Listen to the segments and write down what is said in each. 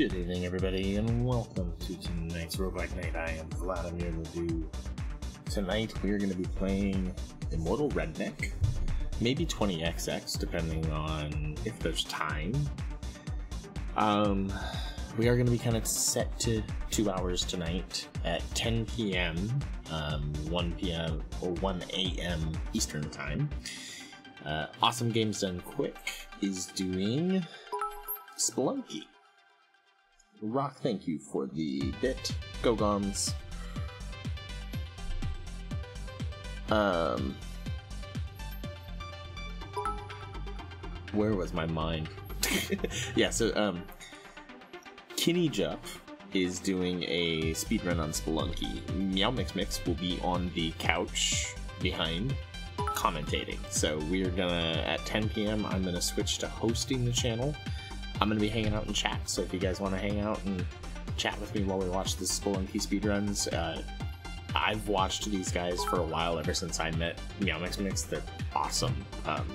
Good evening, everybody, and welcome to tonight's Roguelike Night. I am Vladimir Ledeux. Tonight, we are going to be playing Immortal Redneck, maybe 20XX, depending on if there's time. Um, we are going to be kind of set to two hours tonight at 10 p.m., um, 1 p.m., or 1 a.m. Eastern Time. Uh, awesome Games Done Quick is doing Spelunky. Rock, thank you for the bit. Go Goms. Um, where was my mind? yeah, so um, Kinnijup is doing a speedrun on Spelunky. Meow Mix Mix will be on the couch behind commentating. So we're gonna at 10 p.m. I'm gonna switch to hosting the channel. I'm gonna be hanging out in chat. So if you guys want to hang out and chat with me while we watch the Spelunky speedruns, uh, I've watched these guys for a while ever since I met Meow Mix Mix. They're awesome. Um,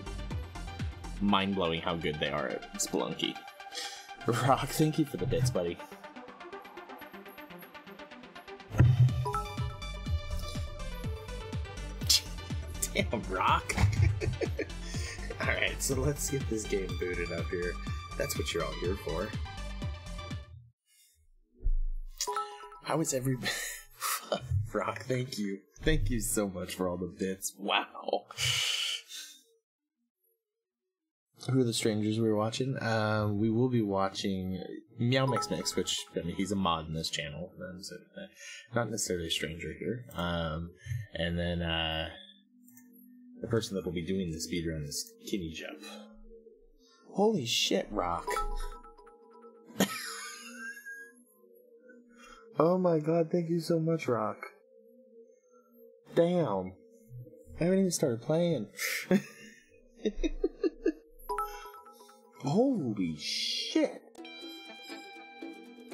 Mind blowing how good they are at Spelunky. Rock, thank you for the bits, buddy. Damn, Rock. Alright, so let's get this game booted up here. That's what you're all here for. How is every. Rock, thank you. Thank you so much for all the bits. Wow. Who are the strangers we were watching? Uh, we will be watching Meow Mix Mix, which I mean, he's a mod in this channel, not necessarily a stranger here. Um, and then uh, the person that will be doing the speedrun is Kitty Jump. Holy shit, Rock! oh my god, thank you so much, Rock. Damn, I haven't even started playing. Holy shit!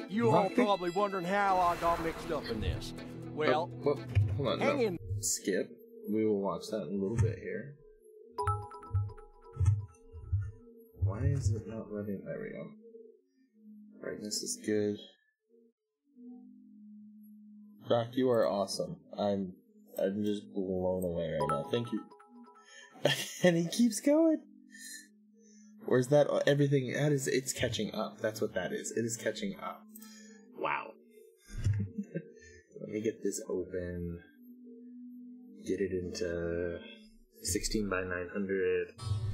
You all Rocket? probably wondering how I got mixed up in this. Well, Oh, well, hold on. hang no. in. Skip. We will watch that in a little bit here. Why is it not running? There we go. Brightness is good. Rock, you are awesome. I'm, I'm just blown away right now. Thank you. and he keeps going. Or is that everything? That is, it's catching up. That's what that is. It is catching up. Wow. Let me get this open. Get it into 16 by 900.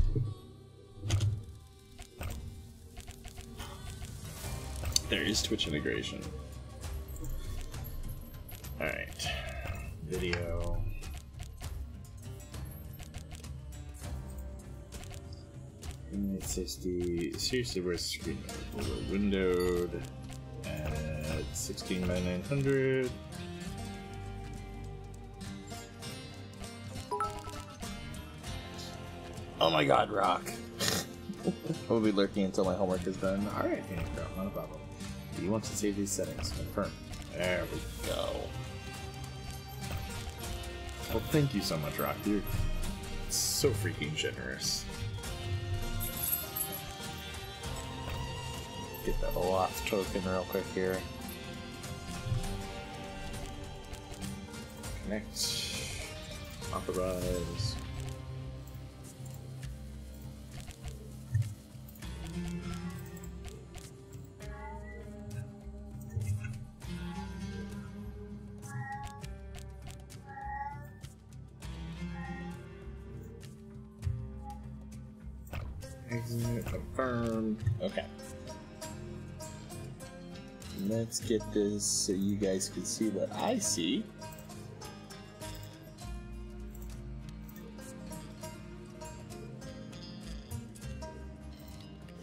There is Twitch integration. Alright. Video. It's 60. Seriously, where's the screen? We're windowed at 16 by 900. Oh my god, Rock. we'll be lurking until my homework is done. Alright, Andrew, not a problem. Do you want to save these settings? Confirm. There we go. Well, thank you so much, Rock. You're so freaking generous. Get the OAuth token real quick here. Connect. Authorize. Get this so you guys can see what I see.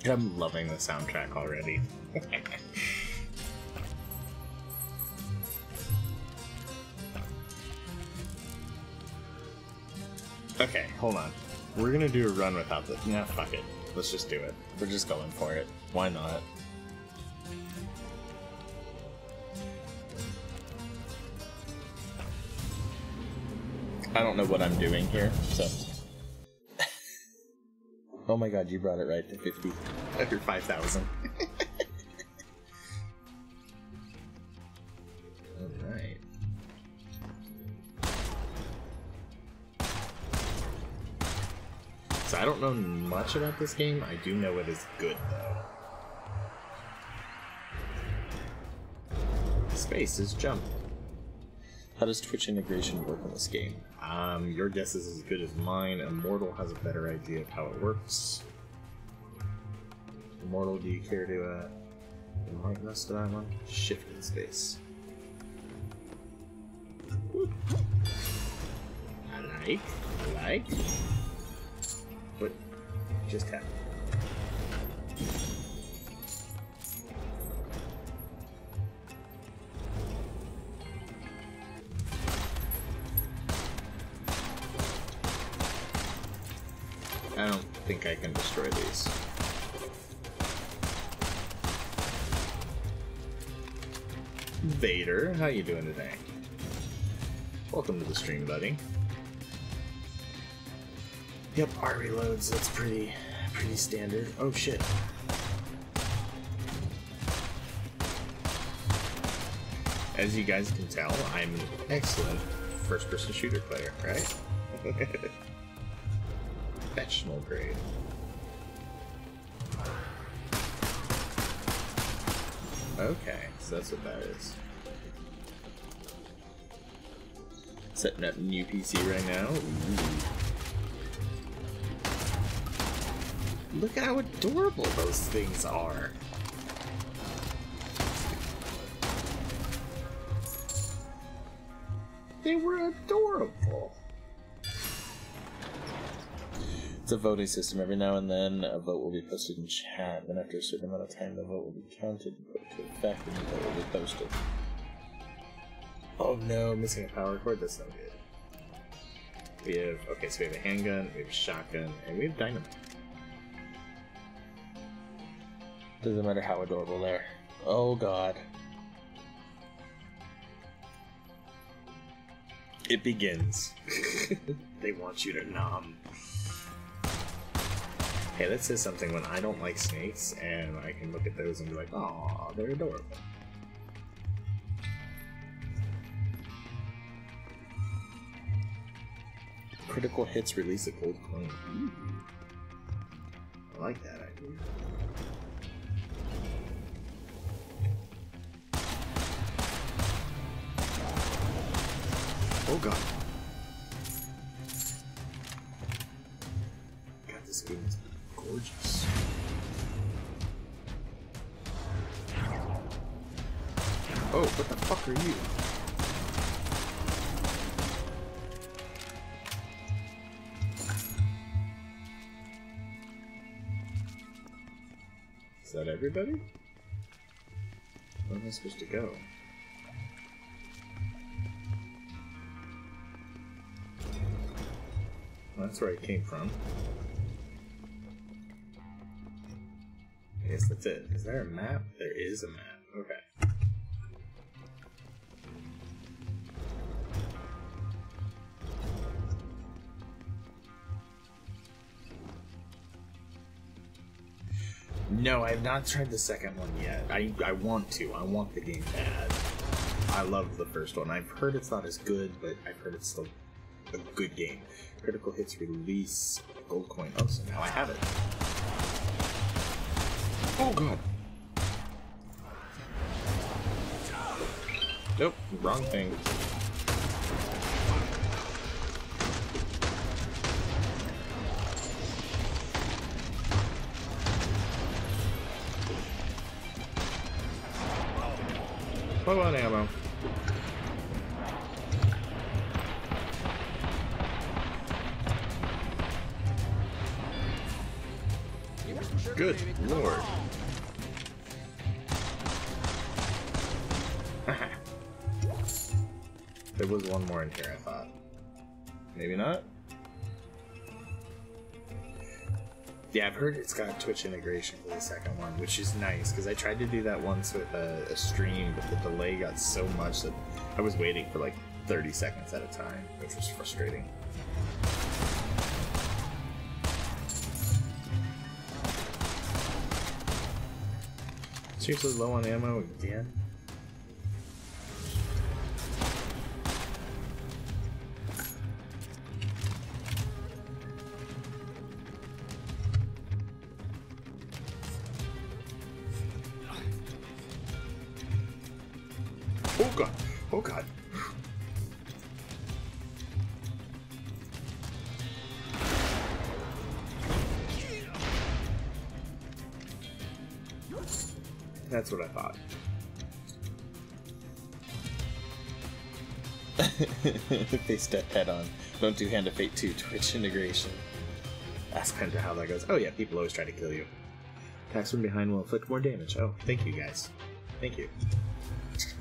I'm loving the soundtrack already. okay, hold on. We're gonna do a run without this. Nah, fuck it. Let's just do it. We're just going for it. Why not? I don't know what I'm doing here, so. oh my god, you brought it right to 50. After 5,000. Alright. So I don't know much about this game. I do know it is good, though. Space is jump. How does Twitch integration work in this game? Um, your guess is as good as mine. Immortal has a better idea of how it works. Immortal, do you care to uh, enlighten rest to that one? Shift in space. I like, I like. But just tap. How you doing today? Welcome to the stream, buddy. Yep, R reloads, that's pretty pretty standard. Oh shit. As you guys can tell, I'm an excellent first person shooter player, right? Professional grade. Okay, so that's what that is. Setting up a new PC right now. Ooh. Look how adorable those things are. They were adorable. It's a voting system. Every now and then, a vote will be posted in chat. Then, after a certain amount of time, the vote will be counted, and put to effect, and the vote will be posted. Oh no, missing a power cord? That's no good. We have, okay, so we have a handgun, we have a shotgun, and we have dynamite. Doesn't matter how adorable they are. Oh god. It begins. they want you to nom. Hey, that says something when I don't like snakes, and I can look at those and be like, "Oh, they're adorable." Critical hits release a gold coin. Ooh. Hmm. I like that idea. Oh god. God, this game is gorgeous. Oh, what the fuck are you? Everybody? Where am I supposed to go? Well, that's where I came from. I guess that's it. Is there a map? There is a map. No, I have not tried the second one yet. I, I want to. I want the game bad. I love the first one. I've heard it's not as good, but I've heard it's still a good game. Critical hits release gold coin. Oh, so now I have it. Oh god. Nope, wrong thing. Low on ammo. Good lord. there was one more in here, I thought. Maybe not? Yeah, I've heard it's got Twitch integration for the second one, which is nice, because I tried to do that once with a, a stream, but the delay got so much that I was waiting for like 30 seconds at a time, which was frustrating. Seriously low on ammo again? Oh god. Oh god. That's what I thought. they step head on. Don't do Hand of Fate 2 Twitch integration. Ask Penta how that goes. Oh yeah, people always try to kill you. Attacks from behind will inflict more damage. Oh, thank you guys. Thank you.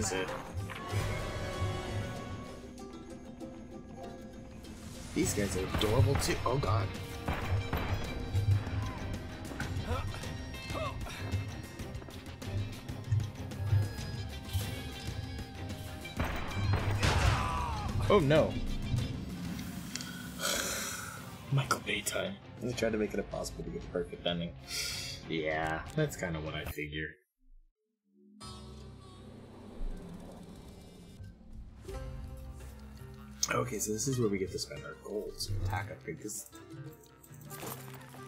Hey, Magnificent. These guys are adorable too. Oh god. Oh no. Michael Bay time. They tried to make it impossible to get the perfect ending. Yeah, that's kind of what I figure. So this is where we get to spend our gold. So attack upgrade this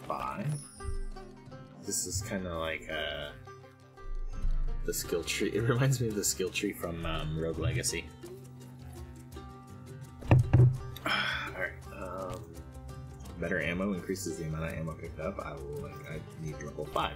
five. This is kind of like uh, the skill tree. It reminds me of the skill tree from um, Rogue Legacy. Alright, um, better ammo increases the amount of ammo picked up. I will, like, I need level 5.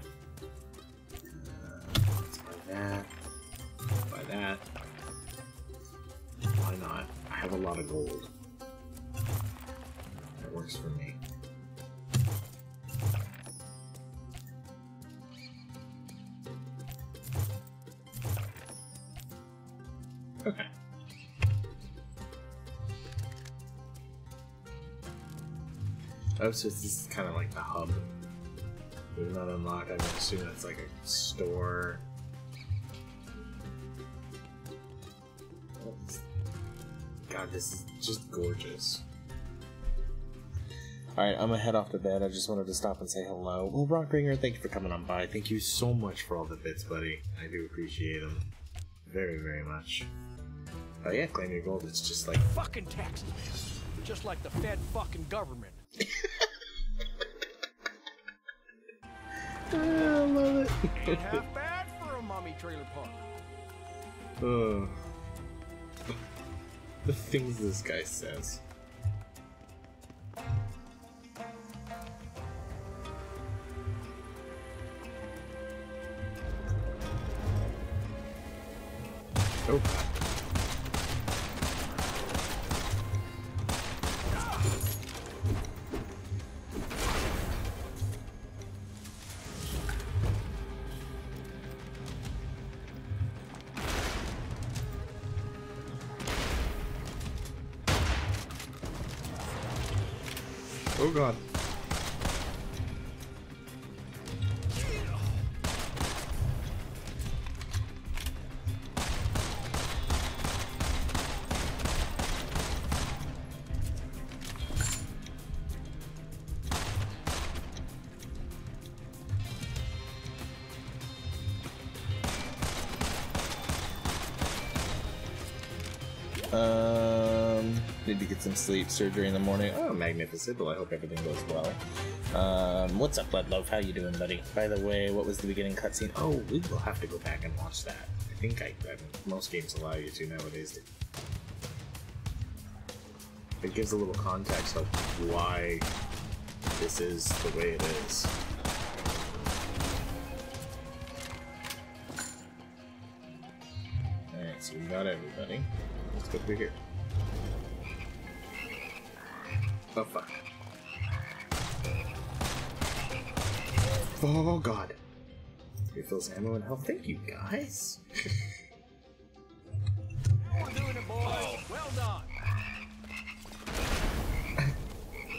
Oh, so this is kind of like the hub. We've not unlocked. I would assume it's like a store. Oh, God, this is just gorgeous. Alright, I'm gonna head off to bed. I just wanted to stop and say hello. Well, Rockringer, thank you for coming on by. Thank you so much for all the bits, buddy. I do appreciate them. Very, very much. Oh yeah, claim your gold. It's just like Fucking taxes, man. Just like the Fed fucking government. I love it. Half bad for a mummy trailer park. Ugh. the things this guy says. Oh need to get some sleep. Surgery in the morning. Oh, magnificent! Well, I hope everything goes well. Um, what's up, Blood Love? How you doing, buddy? By the way, what was the beginning cutscene? Oh, we will have to go back and watch that. I think I, I mean, most games allow you to nowadays. It gives a little context of why this is the way it is. Alright, so we got everybody. Let's go through here. Oh god. Refills ammo and health. Thank you guys. Well done.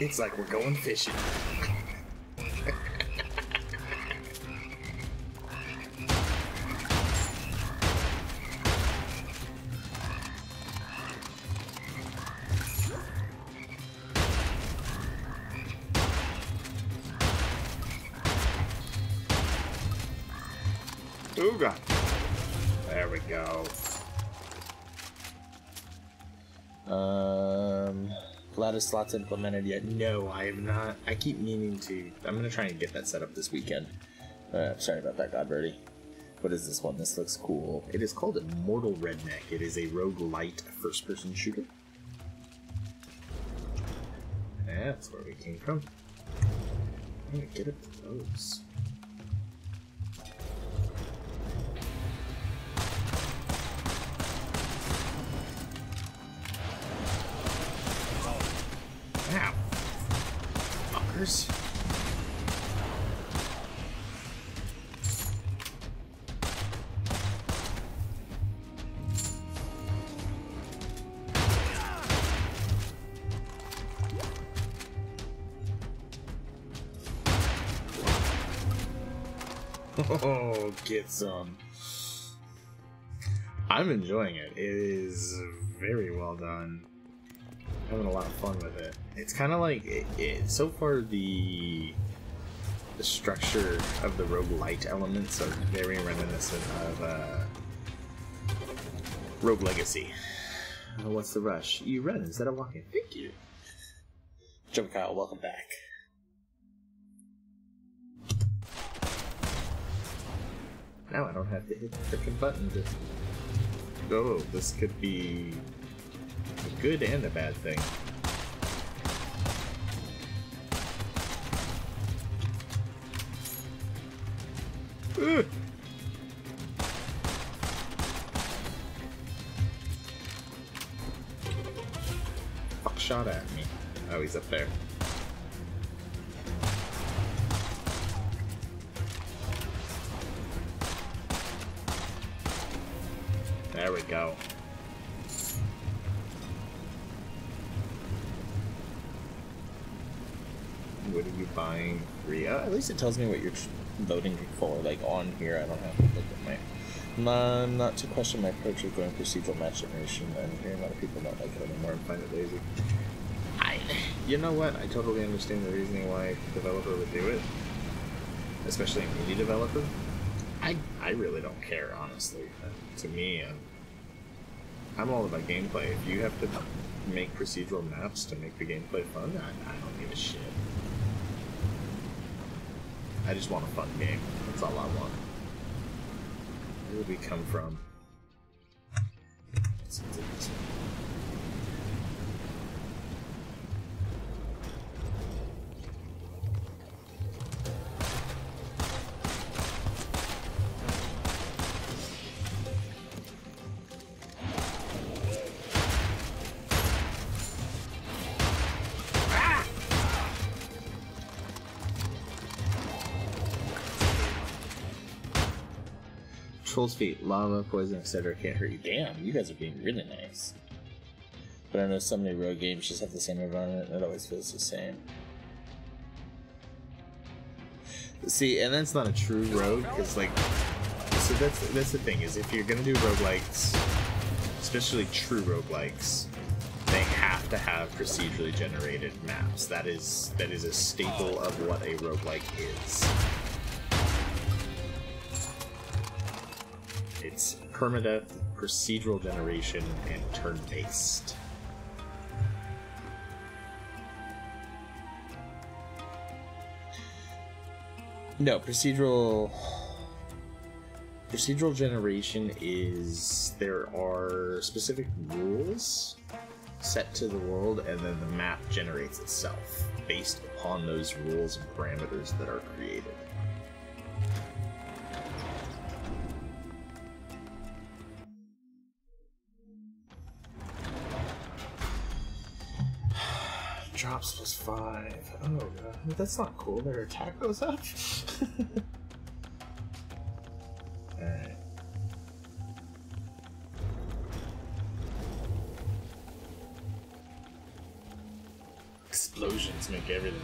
it's like we're going fishing. Slots implemented yet? No, I have not. I keep meaning to. I'm gonna try and get that set up this weekend. Uh, sorry about that, Godbirdie. What is this one? This looks cool. It is called Immortal Redneck. It is a roguelite first person shooter. That's where we came from. I'm gonna get up to those. Get some. I'm enjoying it. It is very well done having a lot of fun with it. It's kind of like it, it, so far the the structure of the roguelite elements are very reminiscent of uh, Rogue Legacy. Oh, what's the rush? You run instead of walking. Thank you. Jump Kyle, welcome back. Now I don't have to hit the freaking button to. Oh, this could be a good and a bad thing. Ugh. Fuck shot at me. Oh, he's up there. Go. What are you buying? Uh, at least it tells me what you're voting for. Like on here, I don't have to look at my. Nah, not to question my approach of going procedural match generation. I'm hearing a lot of people not like it anymore and find it lazy. I, you know what? I totally understand the reasoning why a developer would do it, especially an indie developer. I I really don't care, honestly. Uh, to me, I'm, I'm all about gameplay. If you have to make procedural maps to make the gameplay fun, I, I don't give a shit. I just want a fun game. That's all I want. Where did we come from? Troll's feet, lava, poison, etc. can't hurt you. Damn, you guys are being really nice. But I know so many rogue games just have the same environment and it always feels the same. See, and that's not a true rogue, because like so that's that's the thing, is if you're gonna do roguelikes, especially true roguelikes, they have to have procedurally generated maps. That is that is a staple of what a roguelike is. It's permadeath, procedural generation, and turn-based. No, procedural procedural generation is there are specific rules set to the world and then the map generates itself based upon those rules and parameters that are created. Drops plus five. Oh, God. that's not cool. Their attack goes up. Explosions make everything.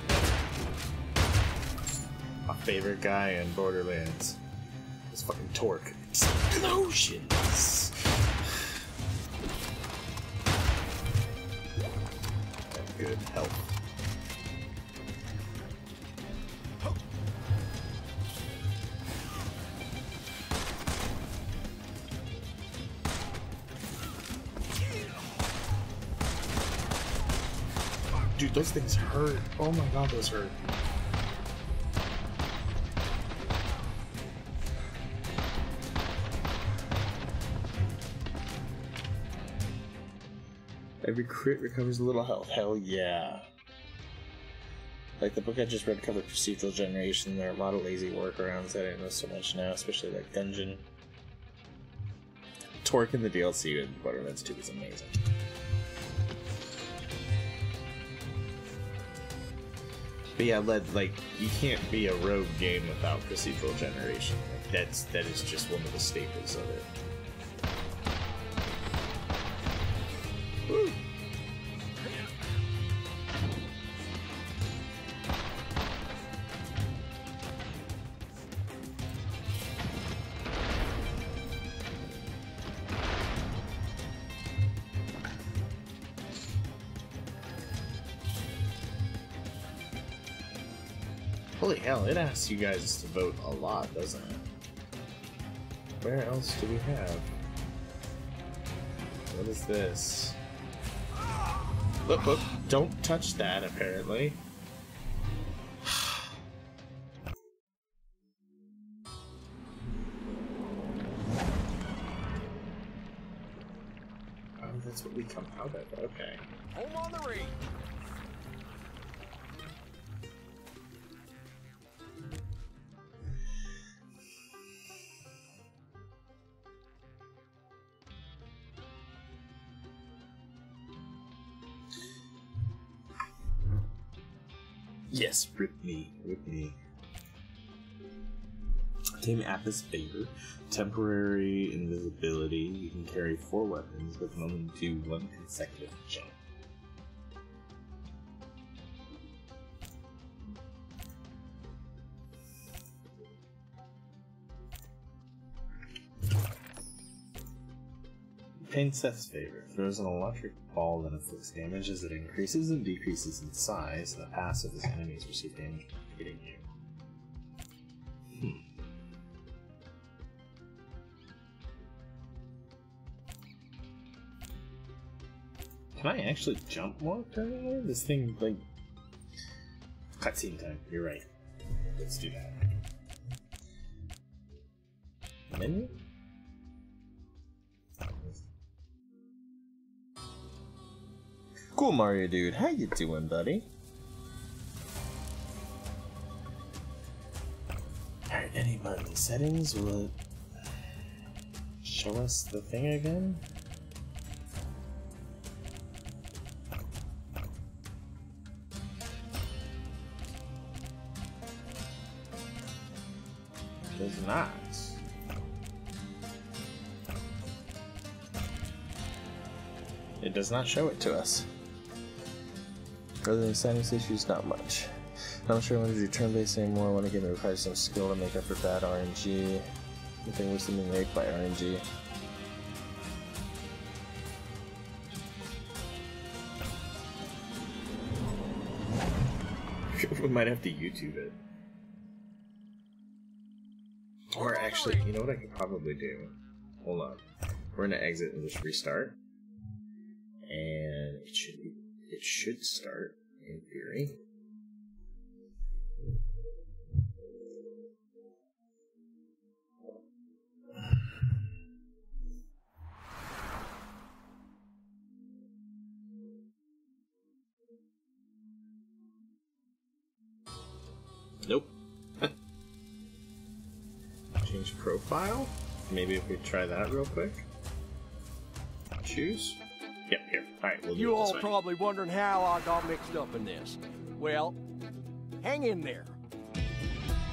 My favorite guy in Borderlands is fucking Torgue. Explosions! Good health. Dude, those things hurt. Oh my god, those hurt. Every crit recovers a little health. Hell yeah. Like the book I just read covered procedural generation. There are a lot of lazy workarounds that I didn't know so much now, especially like dungeon. Torgue in the DLC in Borderlands 2 is amazing. But yeah, led like you can't be a rogue game without procedural generation. Like that's that is just one of the staples of it. Woo. Asks you guys to vote a lot, doesn't it? Where else do we have? What is this? Look, look, don't touch that, apparently. Oh, that's what we come out of, okay. Home on the range. Tame Apis favor. Temporary invisibility. You can carry four weapons, but only do one consecutive jump. Pain Seth's favor. Throws an electric ball that inflicts damage as it increases and decreases in size. The passive is enemies receive damage from hitting you. Can I actually jump more currently? This thing, like. Cutscene time, you're right. Let's do that. Menu? Cool Mario dude, how you doing, buddy? Alright, any button settings will it show us the thing again? Does not show it to us. Other than settings issues, not much. I'm not sure I want to do turn-based anymore. I want to get requires some skill to make up for bad RNG. The thing was being raped by RNG. we might have to YouTube it. Or actually, you know what I could probably do? Hold on. We're gonna exit and just restart. It should start in theory. Nope. Change profile? Maybe if we try that real quick. Choose. Here. Alright, we'll You all probably wondering how I got mixed up in this. Well, hang in there.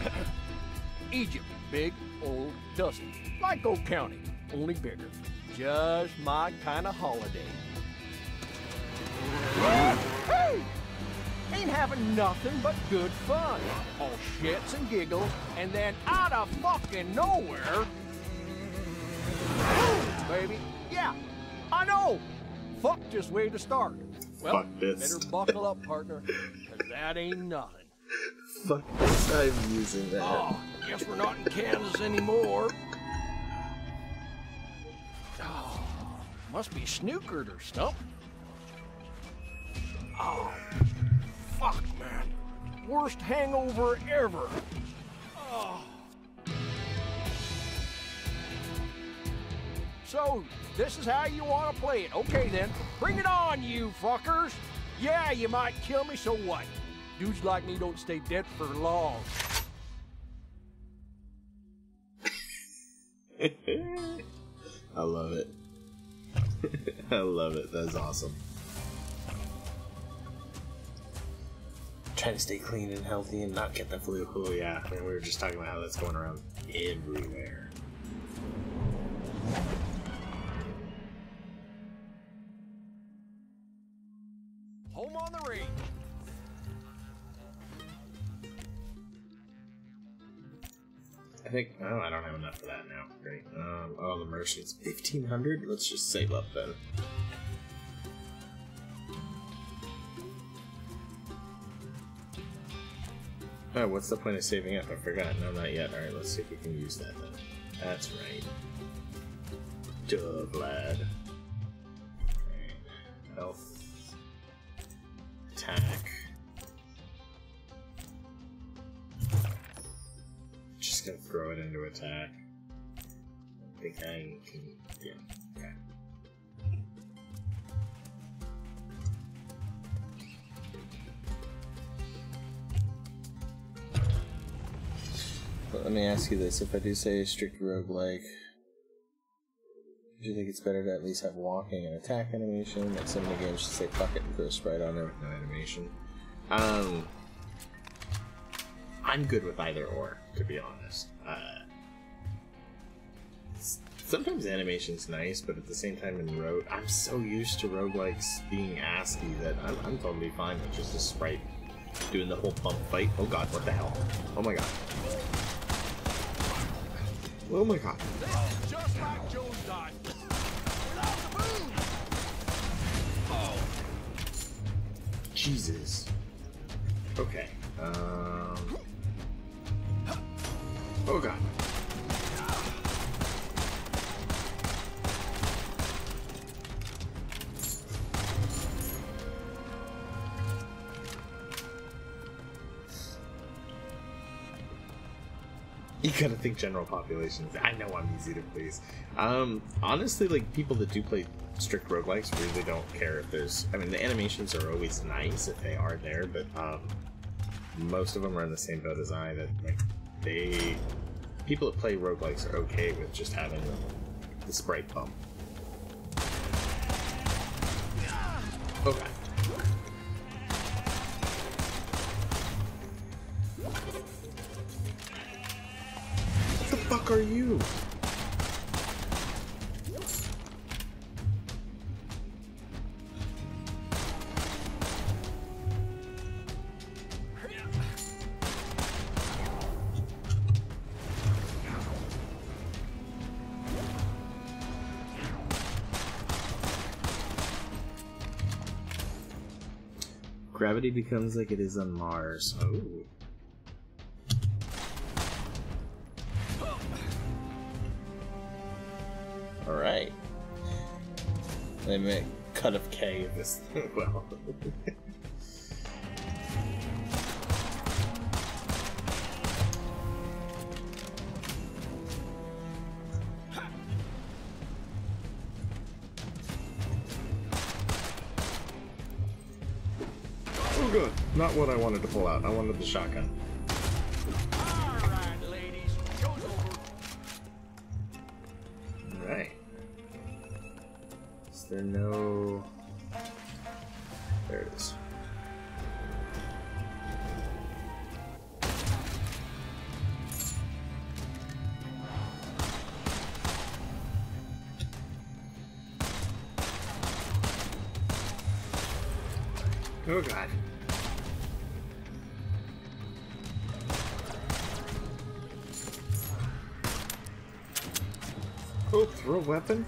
Egypt, big, old, dusty, like Oak County, only bigger. Just my kind of holiday. Hey! ain't having nothing but good fun. All shits and giggles, and then out of fucking nowhere... Baby. Yeah, I know. Fuck just way to start. Well, Fuck this. better buckle up, partner, 'cause that ain't nothing. Fuck this, I'm using that. Oh, guess we're not in Kansas anymore. Oh, must be snookered or something. Oh, fuck, man. Worst hangover ever. Oh. So, this is how you want to play it. Okay, then. Bring it on, you fuckers. Yeah, you might kill me, so what? Dudes like me don't stay dead for long. I love it. I love it. That's awesome. Trying to stay clean and healthy and not get the flu. Oh yeah, I mean, we were just talking about how that's going around everywhere. Think oh I don't have enough for that now. Great. Um, oh the merchants fifteen hundred. Let's just save up then. Oh, what's the point of saving up? I forgot. No, not yet. Alright, let's see if we can use that then. That's right. Duh, Vlad. Alright. Health. Attack. Throw it into attack. I think I can. Yeah. But let me ask you this: If I do say strict roguelike, do you think it's better to at least have walking and attack animation? Like some of the games just say fuck it and throw a sprite on there with no animation. Um, I'm good with either or, to be honest. Sometimes animation's nice, but at the same time in rogue, I'm so used to roguelikes being ASCII that I'm, I'm totally fine with just a sprite doing the whole bump fight. Oh god, what the hell? Oh my god. Oh my god. Jesus. Okay. Um. Oh god. You gotta think general populations. I know I'm easy to please. Um, honestly, like people that do play strict roguelikes really don't care if there's. I mean, the animations are always nice if they are there, but um, most of them are in the same boat as I. That like they people that play roguelikes are okay with just having the, the sprite bump. Becomes like it is on Mars. Oh. Alright. They make cut of K of this well. Not what I wanted to pull out. I wanted the shotgun. all right, ladies. Show's over. Alright. Is there no. There it is. Oh god. Throw a weapon?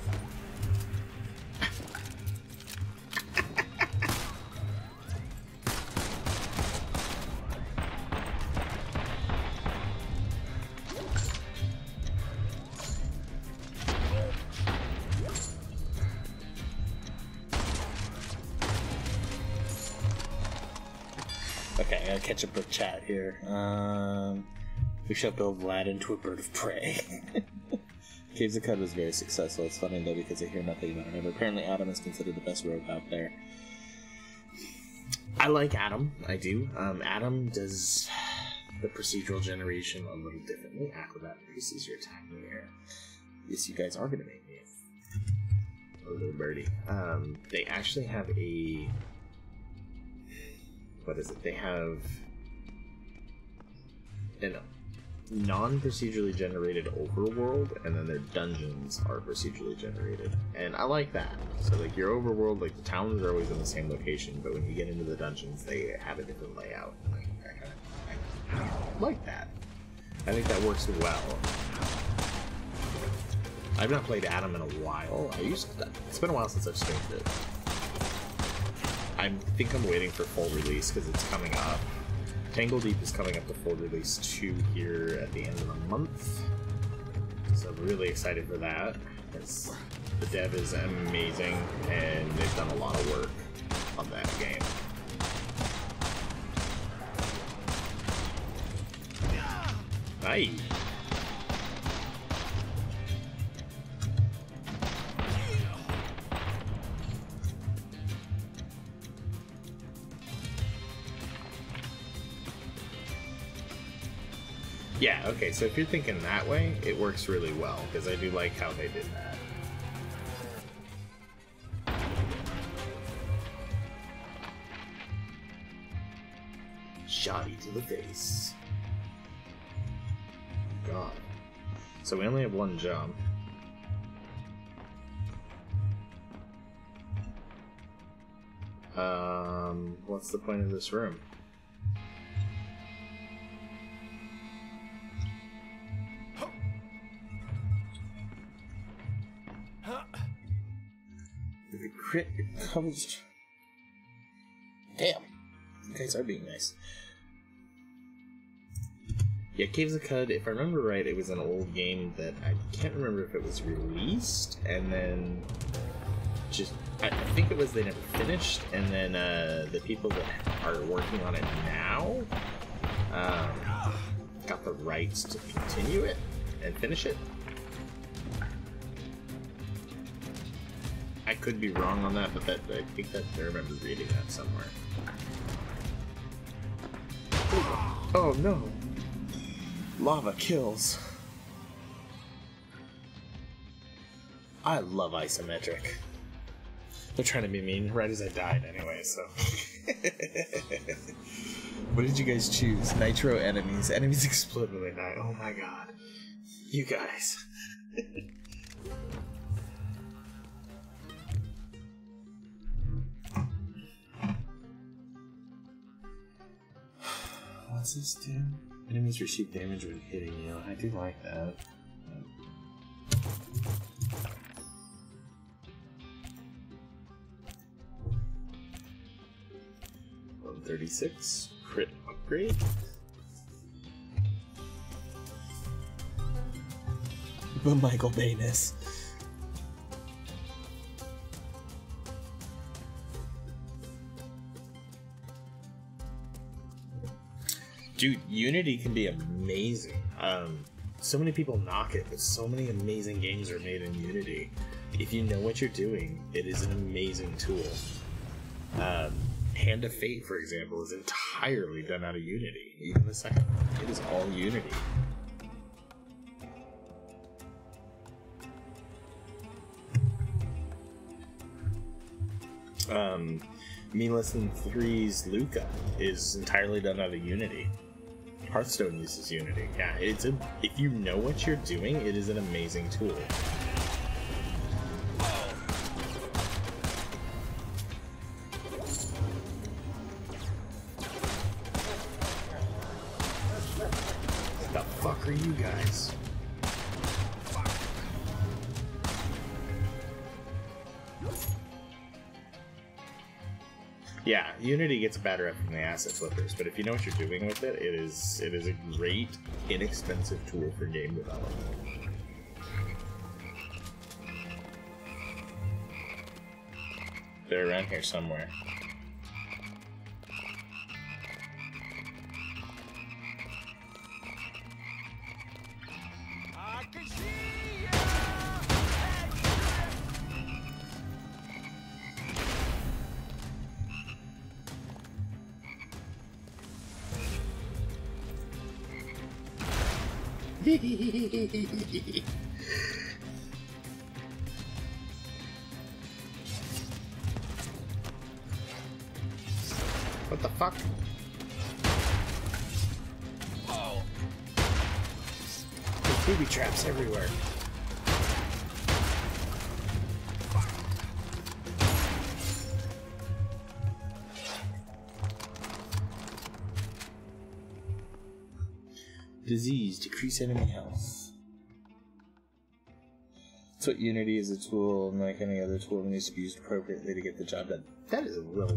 Okay, I gotta catch up with chat here. Um, we shall build Vlad into a bird of prey. Caves of Qud was very successful. It's funny though because I hear nothing about it. Apparently, ADOM is considered the best rogue out there. I like ADOM. I do. Um, ADOM does the procedural generation a little differently. Acrobat increases your attack in the air. Yes, you guys are gonna make me a little birdie. Um, they actually have a what is it? They have an non-procedurally generated overworld, and then their dungeons are procedurally generated, and I like that. So like your overworld, like the towns are always in the same location, but when you get into the dungeons, they have a different layout. Like, I kind of like that. I think that works well. I've not played ADOM in a while. I used to, it's been a while since I've streamed it. I think I'm waiting for full release because it's coming up. Tangledeep is coming up to full release 2 here at the end of the month. So I'm really excited for that. Because the dev is amazing and they've done a lot of work on that game. Aye. Yeah, okay, so if you're thinking that way, it works really well, because I do like how they did that. Shoddy to the face. God. So we only have one jump. Um, what's the point of this room? The crit comes. Damn. You guys are being nice. Yeah, Caves of Qud, if I remember right, it was an old game that I can't remember if it was released and then just. I, I think it was they never finished, and then uh, the people that are working on it now um, got the rights to continue it and finish it. I could be wrong on that, but that I think that I remember reading that somewhere. Oh no! Lava kills. I love isometric. They're trying to be mean right as I died anyway, so. what did you guys choose? Nitro enemies. Enemies explode when they die. Oh my god. You guys. This do? Enemies receive damage when hitting you. I do like that. One thirty-six crit upgrade. But Michael Bayness. Dude, Unity can be amazing. Um, so many people knock it, but so many amazing games are made in Unity. If you know what you're doing, it is an amazing tool. Um, Hand of Fate, for example, is entirely done out of Unity. Even the second it is all Unity. Um, Me Less Than Three's Lucah is entirely done out of Unity. Hearthstone uses Unity. Yeah, it's a if you know what you're doing, it is an amazing tool. Unity gets better at from the asset flippers, but if you know what you're doing with it, it is it is a great, inexpensive tool for game development. They're around here somewhere. Decrease enemy health. That's what Unity is a tool, and like any other tool, it needs to be used appropriately to get the job done. That is well,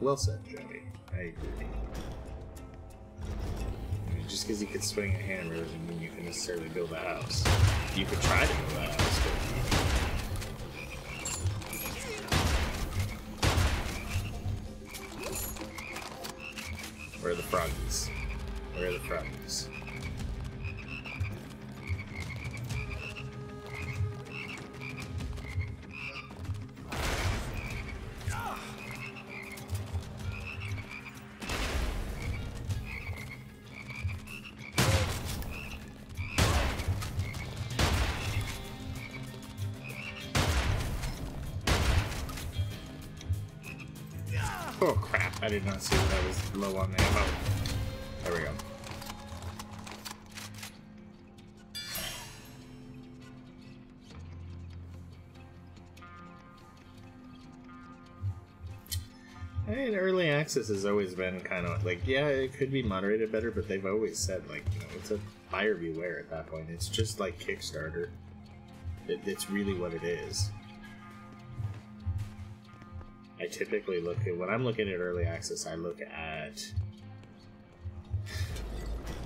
well said, Joey. I agree. Just because you can swing a hammer doesn't mean you can necessarily build a house. You could try to build a house. Where are the froggies? Where are the froggies? I did not see that was low on ammo. There we go. And early access has always been kind of like, yeah, it could be moderated better, but they've always said, like, you know, it's a buyer beware at that point. It's just like Kickstarter. It, it's really what it is. Typically look at when I'm looking at early access, I look at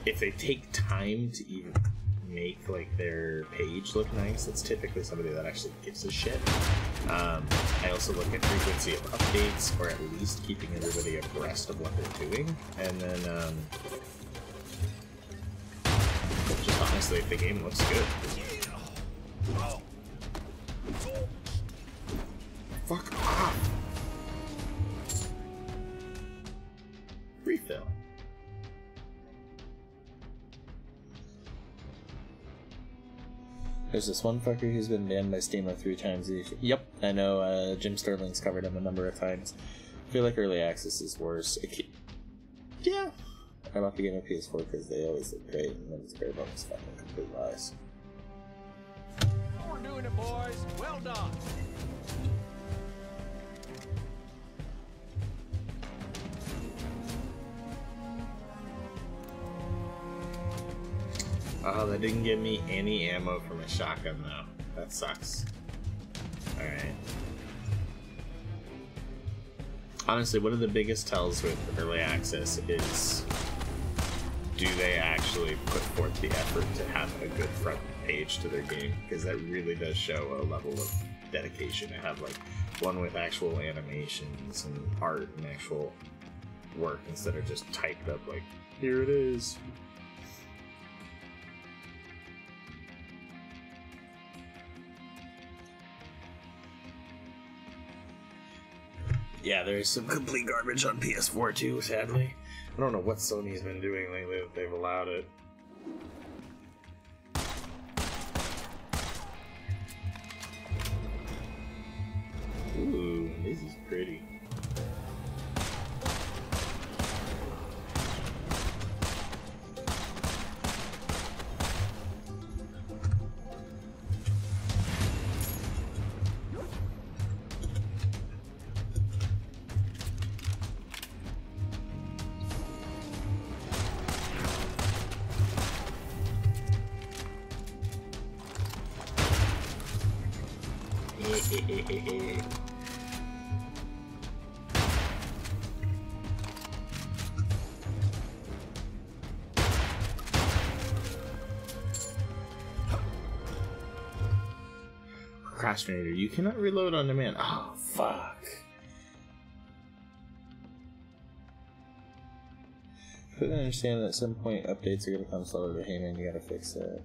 if they take time to even make like their page look nice. That's typically somebody that actually gives a shit. Um, I also look at frequency of updates, or at least keeping everybody abreast of what they're doing, and then um, just honestly, if the game looks good. Fuck There's this one fucker who's been banned by Steam three times. Yep, I know. Uh, Jim Sterling's covered him a number of times. I feel like early access is worse. Yeah, I bought the game on PS4 because they always look great, and then it's bare bones fucking complete lies. We're doing it, boys. Well done. Oh, that didn't give me any ammo for my shotgun though. That sucks. Alright. Honestly, one of the biggest tells with early access is do they actually put forth the effort to have a good front page to their game? Because that really does show a level of dedication to have like one with actual animations and art and actual work instead of just typed up like here it is. Yeah, there's some complete garbage on PS4 too, sadly. I don't know what Sony's been doing lately that they've allowed it. Ooh, this is pretty. You cannot reload on demand. Oh, fuck. I couldn't understand that at some point updates are gonna come slower, hey man, you gotta fix it.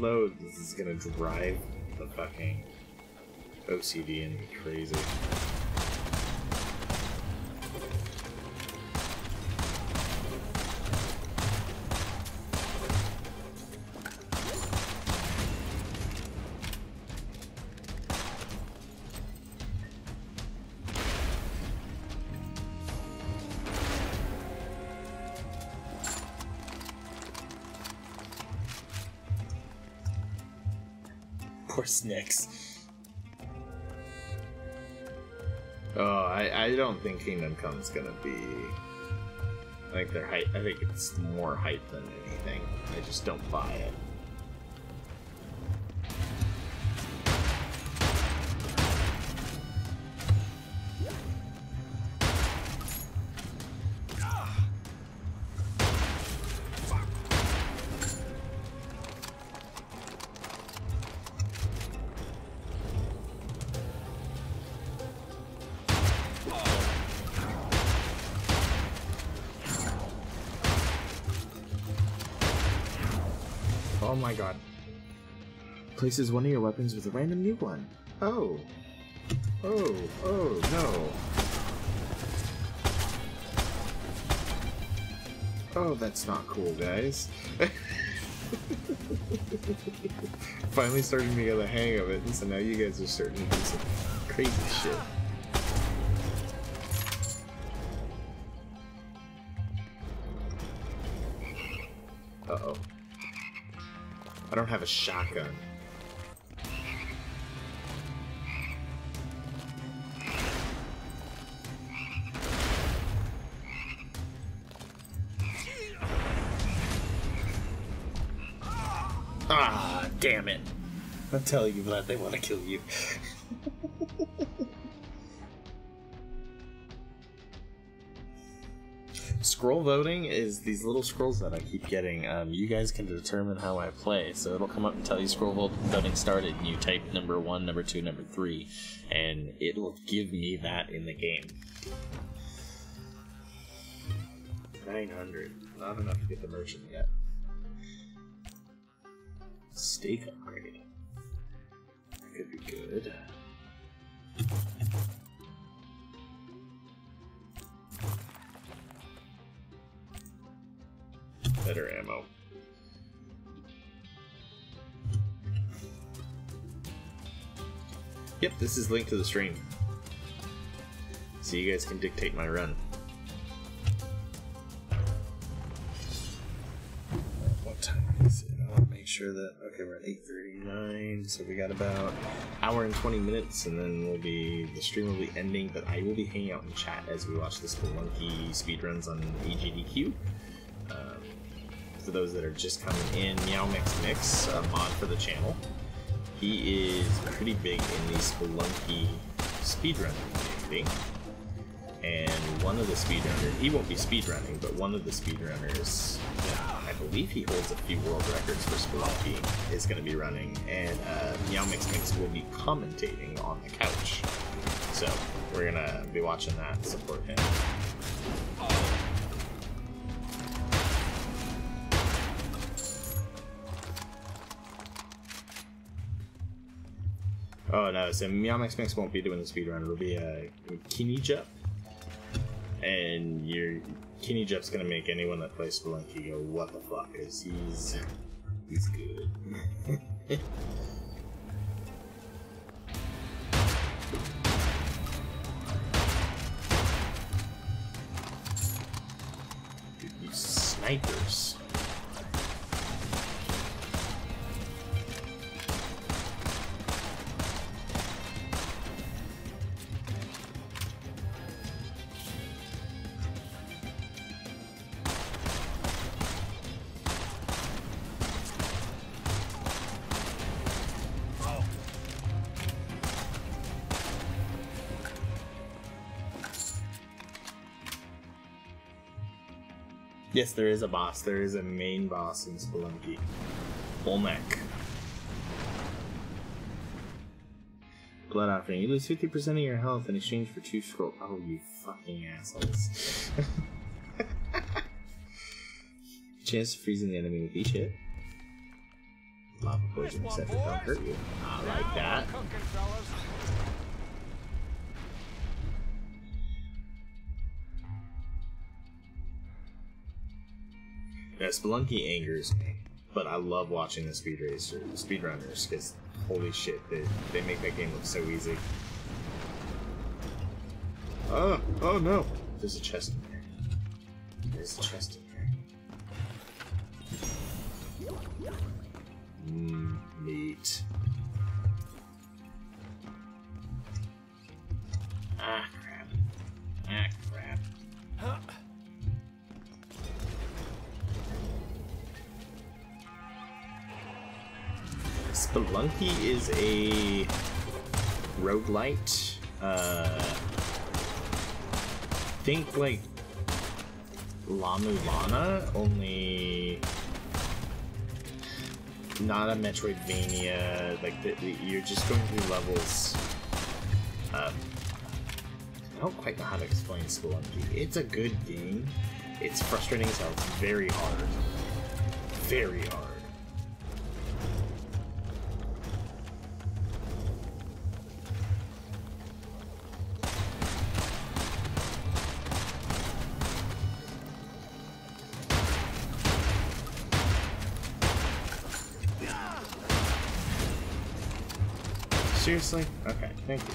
This is gonna drive the fucking OCD in me crazy. Poor Snicks. Oh, I, I don't think Kingdom Come's gonna be. I think they're hype. I think it's more hype than anything. I just don't buy it. My god. Places one of your weapons with a random new one. Oh. Oh, oh, no. Oh, that's not cool, guys. Finally starting to get the hang of it, and so now you guys are starting to do some crazy shit. Shotgun. Ah, damn it. I'm telling you, Vlad, they want to kill you. Scroll voting is these little scrolls that I keep getting. Um, you guys can determine how I play. So it'll come up and tell you scroll vo- voting started, and you type number one, number two, number three, and it'll give me that in the game. 900. Not enough to get the merchant yet. Stake upgrade. That could be good. Better ammo. Yep, this is linked to the stream. So you guys can dictate my run. What time is it? I want to make sure that okay, we're at eight thirty nine, so we got about hour and twenty minutes, and then we'll be the stream will be ending. But I will be hanging out in chat as we watch the Spelunky speedruns on AGDQ. Those that are just coming in, Meow Mix Mix, a mod for the channel. He is pretty big in the Spelunky speedrunning community. And one of the speedrunners, he won't be speedrunning, but one of the speedrunners, I believe he holds a few world records for Spelunky, is going to be running. And uh, Meow Mix Mix will be commentating on the couch. So we're going to be watching that and support him. Oh no, so Meow Mix won't be doing the speedrun. It'll be uh, Kinija. And your Kinnijup's gonna make anyone that plays Spelunky go, what the fuck? Because he's. he's good. You snipers. Yes, there is a boss. There is a main boss in Spelunky. Olmec. Blood offering. You lose 50% of your health in exchange for two scroll. Oh, you fucking assholes. Chance of freezing the enemy with each hit. Lava poison except it don't hurt you. I like that. Yeah, Spelunky angers me, but I love watching the speed racers, speedrunners, because holy shit, they, they make that game look so easy. Oh, oh no! There's a chest in there. There's a chest in there. Mmm, meat. Spelunky is a roguelite. Uh, think like La Mulana, only not a Metroidvania. Like the, the- you're just going through levels. Um, I don't quite know how to explain Spelunky. It's a good game. It's frustrating as hell. It's very hard. Very hard. Seriously? Okay, thank you.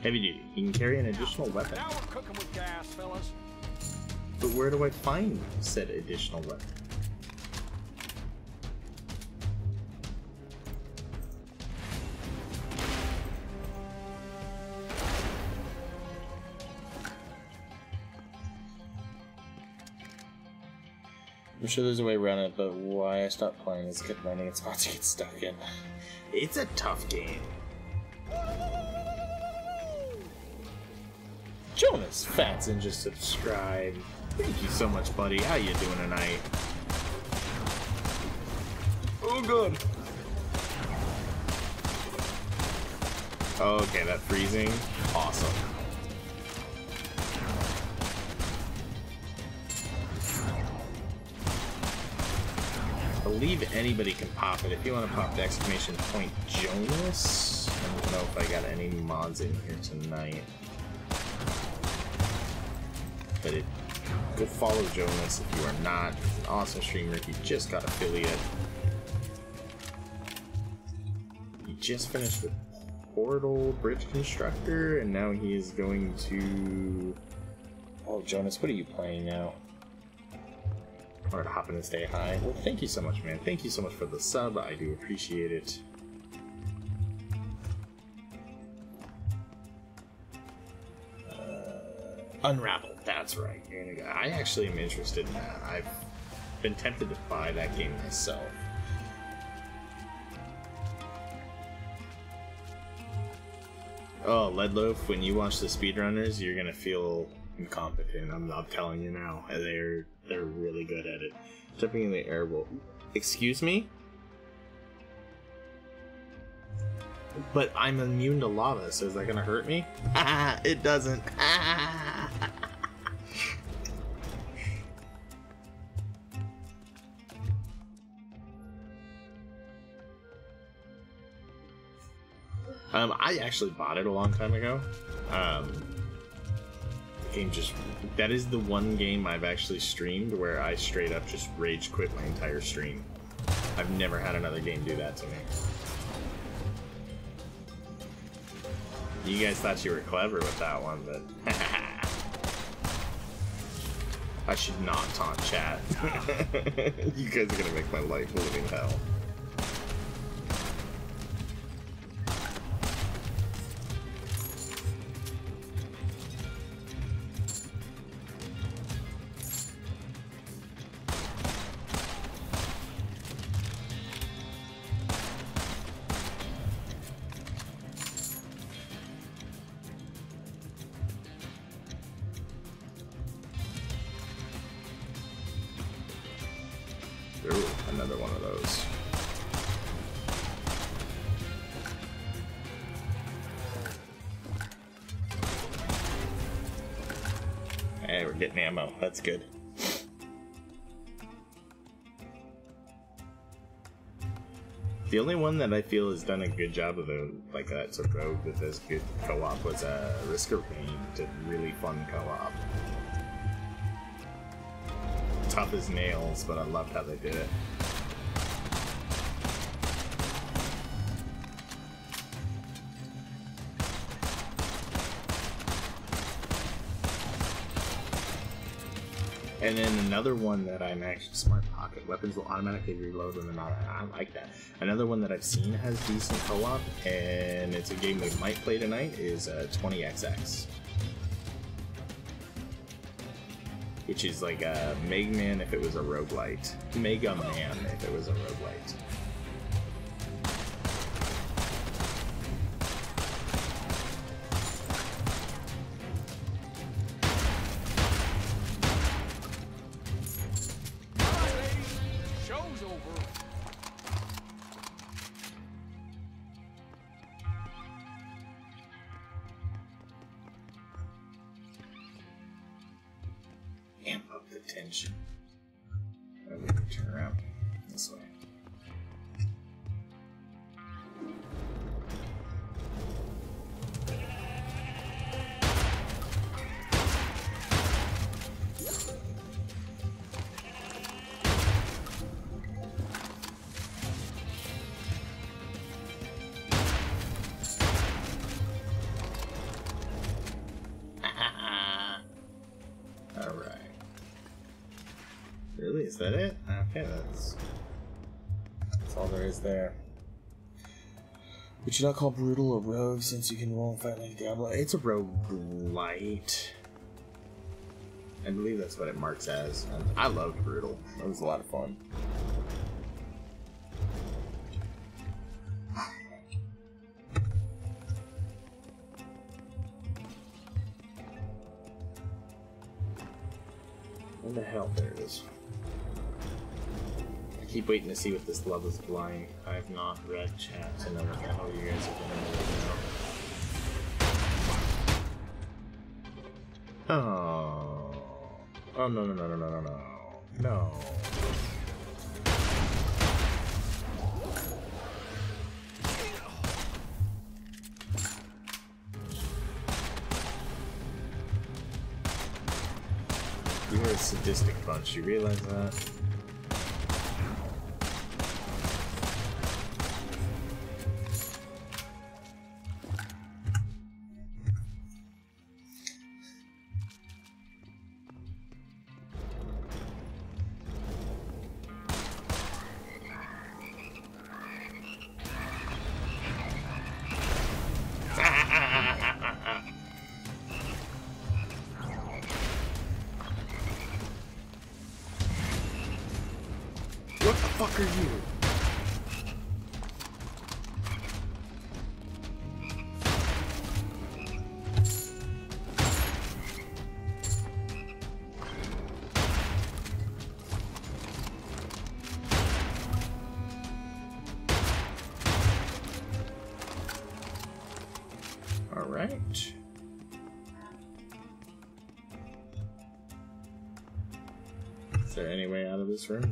Heavy duty. You can carry an additional weapon. Now we're cooking with gas, fellas. But where do I find said additional weapon? Sure there's a way around it, but why I stopped playing is kept finding it's hard to get stuck in. It's a tough game. Jonas Fatson just Subscribe. Thank you so much, buddy. How you doing tonight? Oh good. Okay, that freezing. Awesome. Believe anybody can pop it. If you want to pop the exclamation point Jonas, I don't know if I got any mods in here tonight. But it, go follow Jonas if you are not. He's an awesome streamer. He just got affiliate. He just finished with Portal Bridge Constructor, and now he is going to. Oh, Jonas, what are you playing now? Or to hop in and stay high. Well, thank you so much, man. Thank you so much for the sub. I do appreciate it. Uh, Unraveled. That's right. I actually am interested in that. I've been tempted to buy that game myself. Oh, Leadloaf, when you watch the speedrunners, you're gonna feel incompetent. I'm, I'm telling you now. They're they're really good at it. Jumping in the air will excuse me? But I'm immune to lava, so is that gonna hurt me? it doesn't. um, I actually bought it a long time ago. Um, game just that is the one game I've actually streamed where I straight up just rage quit my entire stream. I've never had another game do that to me. You guys thought you were clever with that one, but I should not taunt chat. you guys are gonna make my life living hell. Only one that I feel has done a good job of a like that's a rogue with this good co-op was uh, Risk of Rain. Did really fun co-op. Tough as nails, but I loved how they did it. And then another one that I'm actually smart pocket weapons will automatically reload when they're not. I like that. Another one that I've seen has decent co-op, and it's a game we might play tonight. Is uh, 20XX, which is like a Mega Man if it was a roguelite. Mega Man if it was a roguelite. Would you not call brutal a rogue since you can roll and fight like Diablo? It's a roguelite. I believe that's what it marks as. I loved Brutal. That was a lot of fun. Keep waiting to see what this love is blind. I have not read chat to know what the you guys are doing. Oh. Oh no no no no no no no. No. You're a sadistic bunch, you realize that? Fuck are you? Is there any way out of this room?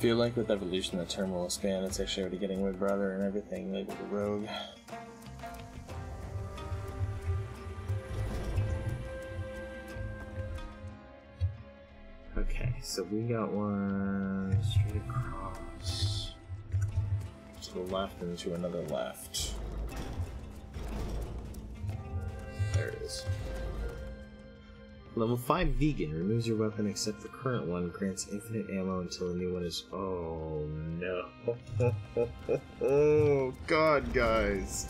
Feel like with evolution, the term will expand. It's actually already getting my brother and everything, maybe the rogue. Okay, so we got one straight across. To the left and to another left. Level 5 vegan removes your weapon except the current one, grants infinite ammo until a new one is. Oh no. oh god, guys.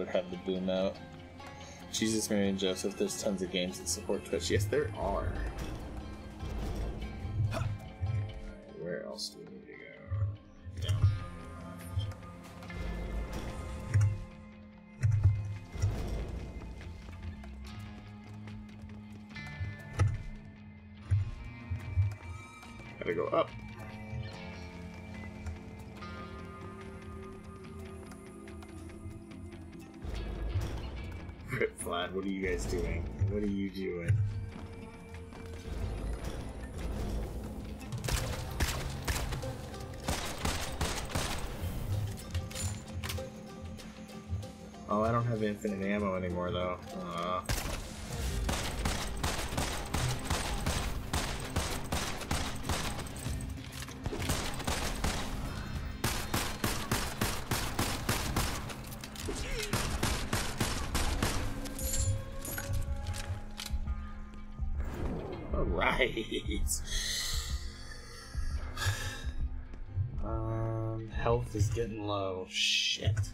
Would have the boom out. Jesus, Mary, and Joseph, there's tons of games that support Twitch. Yes, there are. Infinite ammo anymore, though. Uh, Alright. Um, health is getting low. Shit.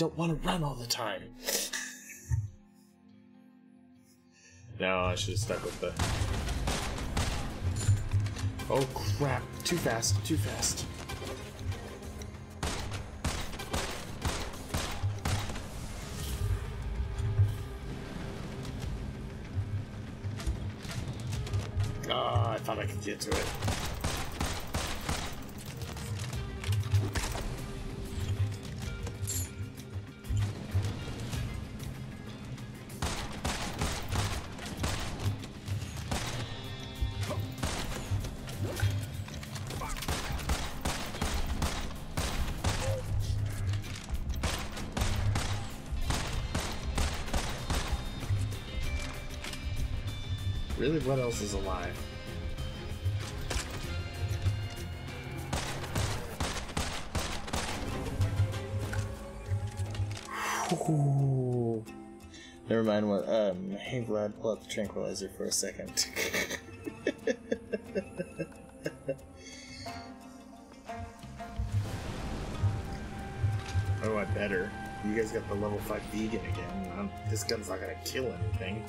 Don't want to run all the time. No, I should have stuck with the. Oh crap, too fast, too fast. Ah, I thought I could get to it. What else is alive? Ooh. Never mind what. Um, hey Vlad, pull out the tranquilizer for a second. Oh, I better. You guys got the level 5 vegan again. Um, this gun's not gonna kill anything.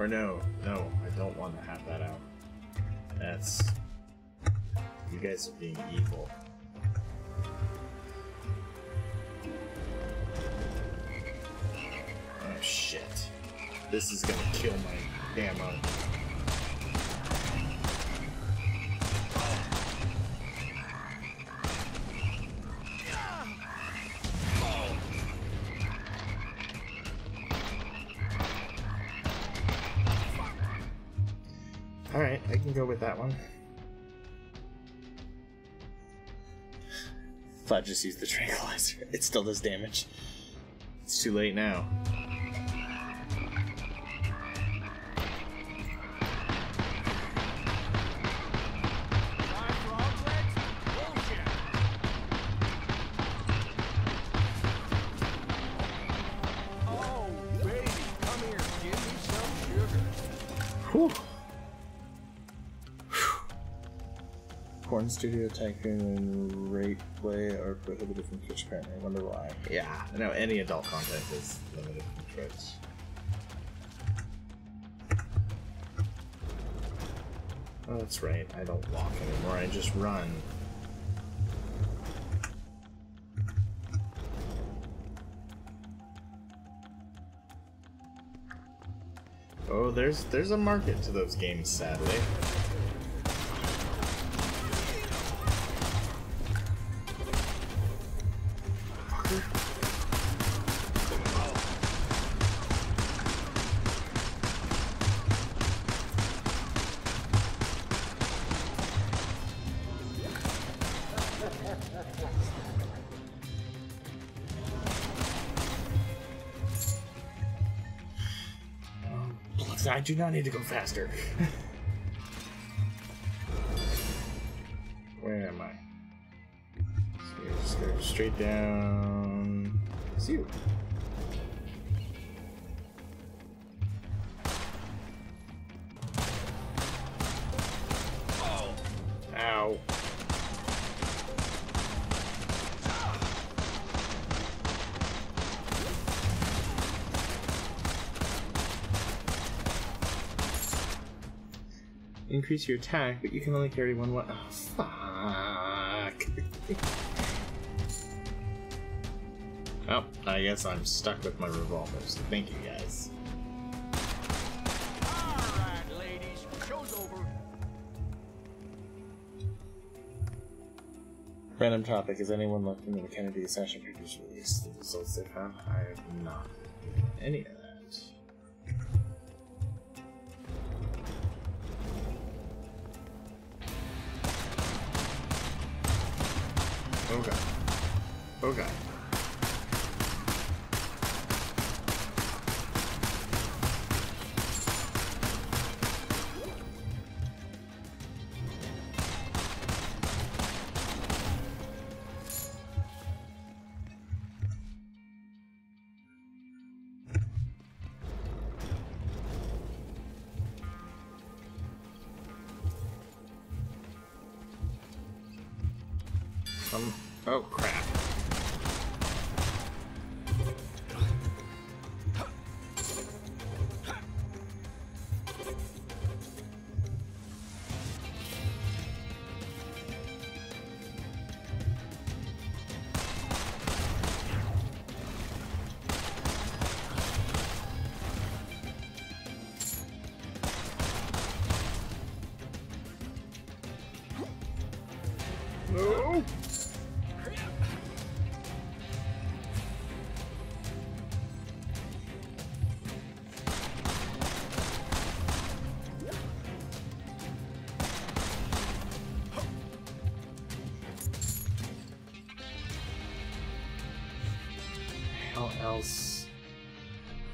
Or no, no, I don't want to have that out. That's. You guys are being evil. Oh shit. This is gonna kill my ammo. Vlad just use the tranquilizer. It still does damage. It's too late now. Time for objects? Bullshit. Oh, baby, come here. Give me some sugar. Whew. Porn Studio Tycoon play are prohibited from Twitch, apparently. I wonder why. Yeah, I know any adult content is limited from Twitch. Oh, that's right. I don't walk anymore. I just run. Oh, there's there's a market to those games, sadly. I do not need to go faster. Where am I? Just go straight down. Increase your attack, but you can only carry one weapon. Oh, fuck. oh, I guess I'm stuck with my revolvers. Thank you, guys. Alright, ladies, show's over. Random topic. Has anyone looked into the Kennedy Assassination Papers release? The results they found? I have not. Any of that. Oh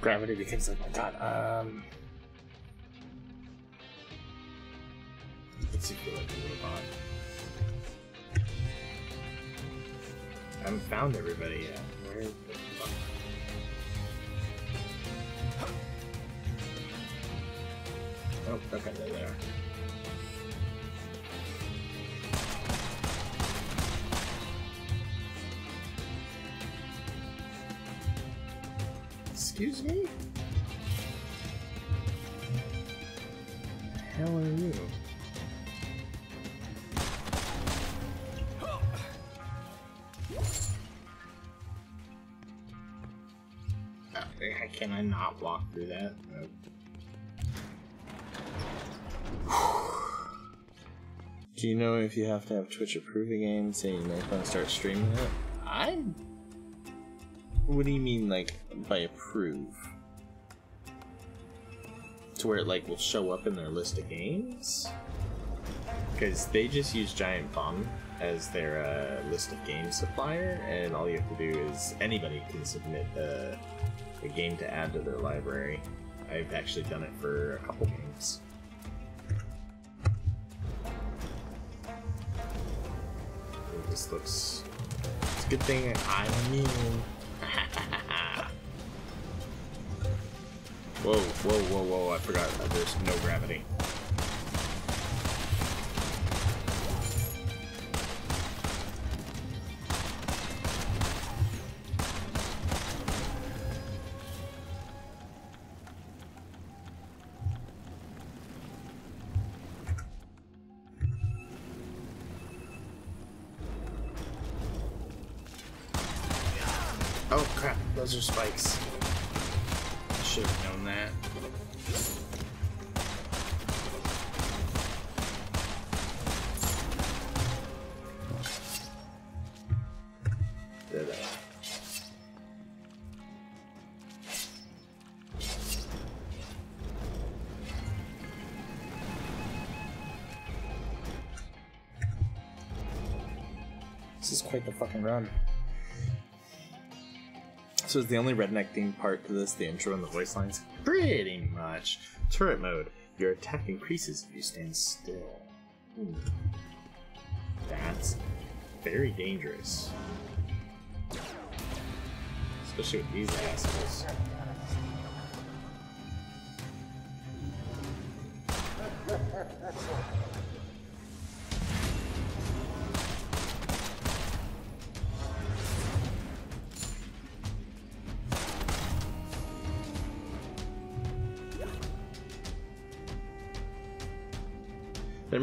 Gravity becomes like my god. Um. Can I not walk through that? Do you know if you have to have Twitch approve a game saying you might want to start streaming it? I. What do you mean, like, by approve? To where it, like, will show up in their list of games? Because they just use Giant Bomb as their uh, list of game supplier, and all you have to do is anybody can submit a, a game to add to their library. I've actually done it for a couple games. This looks. It's a good thing I'm immune. whoa, whoa, whoa, whoa! I forgot there's no gravity. Run. So is the only redneck themed part to this the intro and the voice lines? Pretty much. Turret mode. Your attack increases if you stand still. Hmm. That's very dangerous. Especially with these assholes.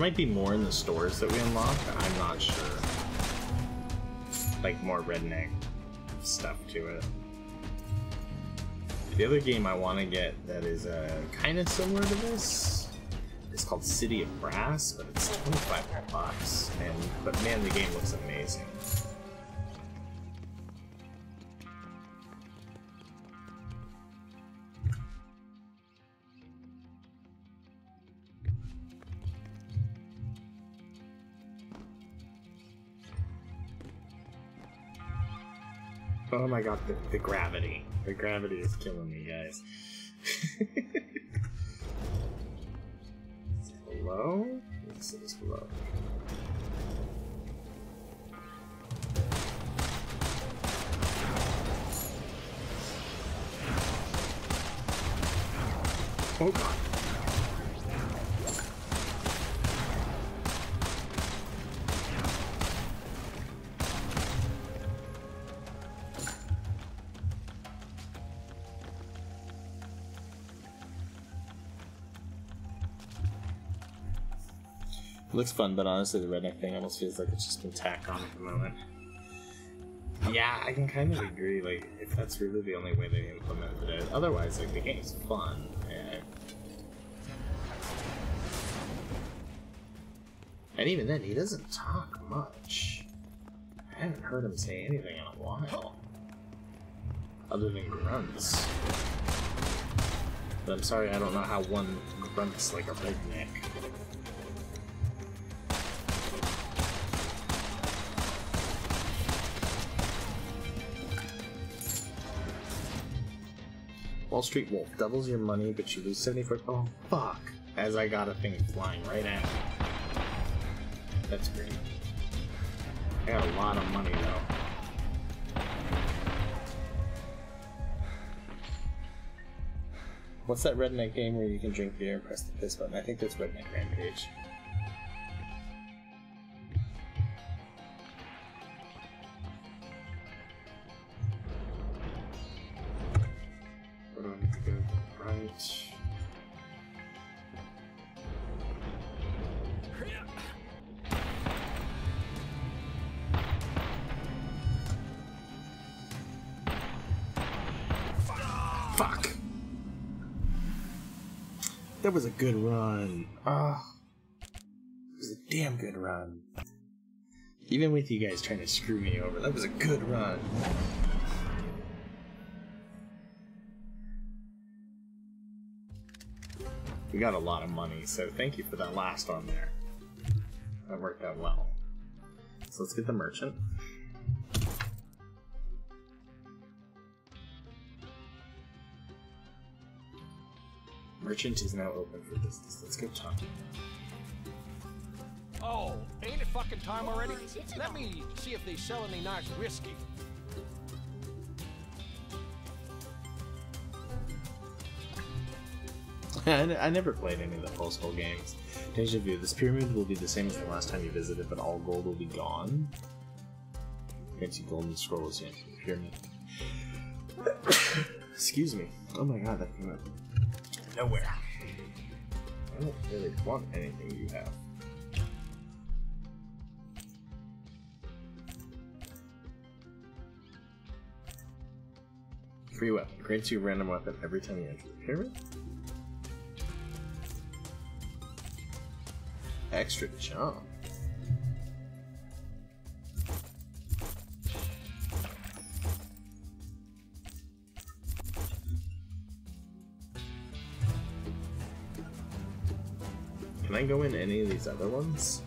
Might be more in the stores that we unlock. I'm not sure. Like more redneck stuff to it. The other game I want to get that is uh, kind of similar to this is called City of Brass, but it's 25 bucks. And but man, the game looks amazing. Oh my god, the, the gravity. The gravity is killing me, guys. Is it below? Yes, it is. Oh god. It looks fun, but honestly, the redneck thing almost feels like it's just been tacked on at the moment. Yeah, I can kind of agree. Like, if that's really the only way they implemented it, otherwise, like the game's fun. And, and even then, he doesn't talk much. I haven't heard him say anything in a while, other than grunts. But I'm sorry, I don't know how one grunts like a redneck. Wall Street Wolf doubles your money, but you lose 74. Oh, fuck. As I got a thing flying right at me. That's great. I got a lot of money, though. What's that redneck game where you can drink beer and press the piss button? I think that's Redneck Rampage. That was a good run. Ah, it was a damn good run. Even with you guys trying to screw me over, that was a good run. We got a lot of money, so thank you for that last one there. That worked out well. So let's get the merchant. Merchant is now open for business. Let's go talk. Oh, ain't it fucking time already? Let me see if they sell any nice whiskey. I never played any of the Pulse Hole games. Deja vu. This pyramid will be the same as the last time you visited, but all gold will be gone. Fancy golden scrolls in the pyramid. Excuse me. Oh my god, that came out of nowhere. I don't really want anything you have. Free weapon. Grants you a random weapon every time you enter the pyramid. Extra jump. I go in any of these other ones?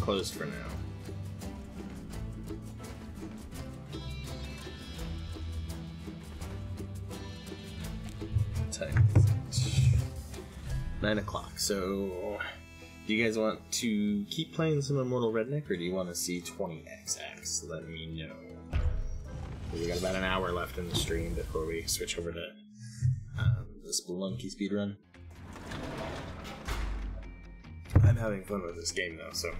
Closed for now. Nine o'clock. So, do you guys want to keep playing some Immortal Redneck, or do you want to see 20XX? Let me know. We got about an hour left in the stream before we switch over to um, the Spelunky speedrun. I'm having fun with this game though, so.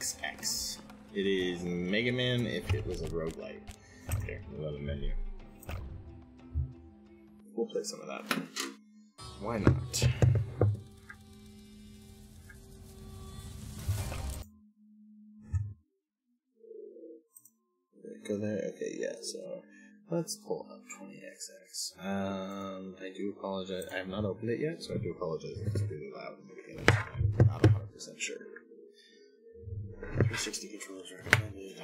XX. It is Mega Man if it was a roguelite. Here, another menu. We'll play some of that. Why not? Go there. Okay, yeah. So let's pull up 20xx. Um, I do apologize. I have not opened it yet, so I do apologize if it's really loud in the beginning. I'm not 100 percent sure. 360 controllers recommended.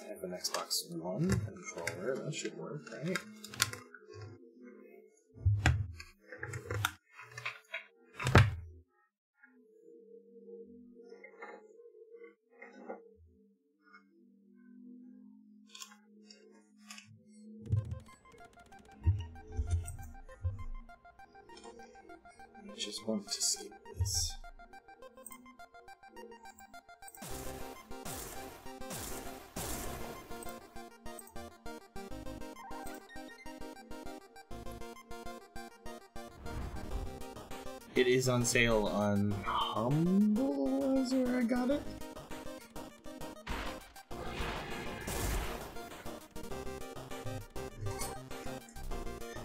I have an Xbox One controller. That should work, right? I just want to see this. It is on sale on Humble, is where I got it.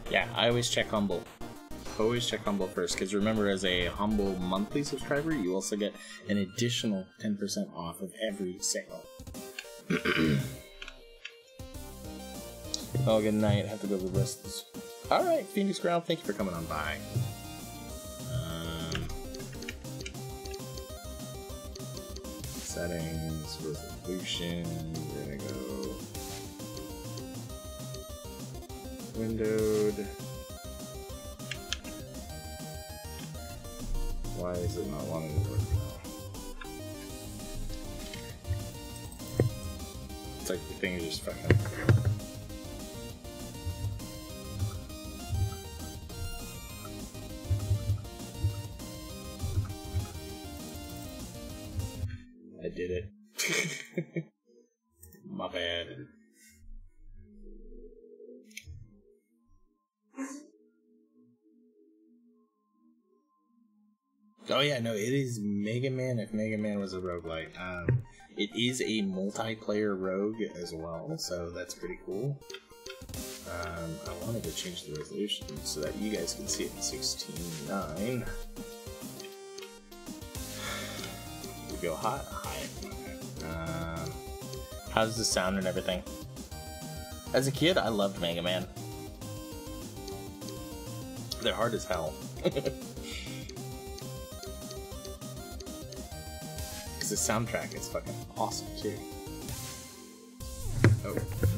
Yeah, I always check Humble. Always check Humble first, because remember, as a Humble monthly subscriber, you also get an additional 10% off of every sale. oh, good night. Have to go to the rest of. Alright, Phoenix Ground, thank you for coming on by. Um, settings, resolution, gonna go windowed. Why is it not wanting to work now? It's like the thing is just fucking. I did it. Oh yeah, no, it is Mega Man if Mega Man was a roguelite. Um, it is a multiplayer rogue as well, so that's pretty cool. Um, I wanted to change the resolution so that you guys can see it in 16.9. We go hot, high. Um, how's the sound and everything? As a kid, I loved Mega Man. They're hard as hell. soundtrack is fucking awesome too. Oh.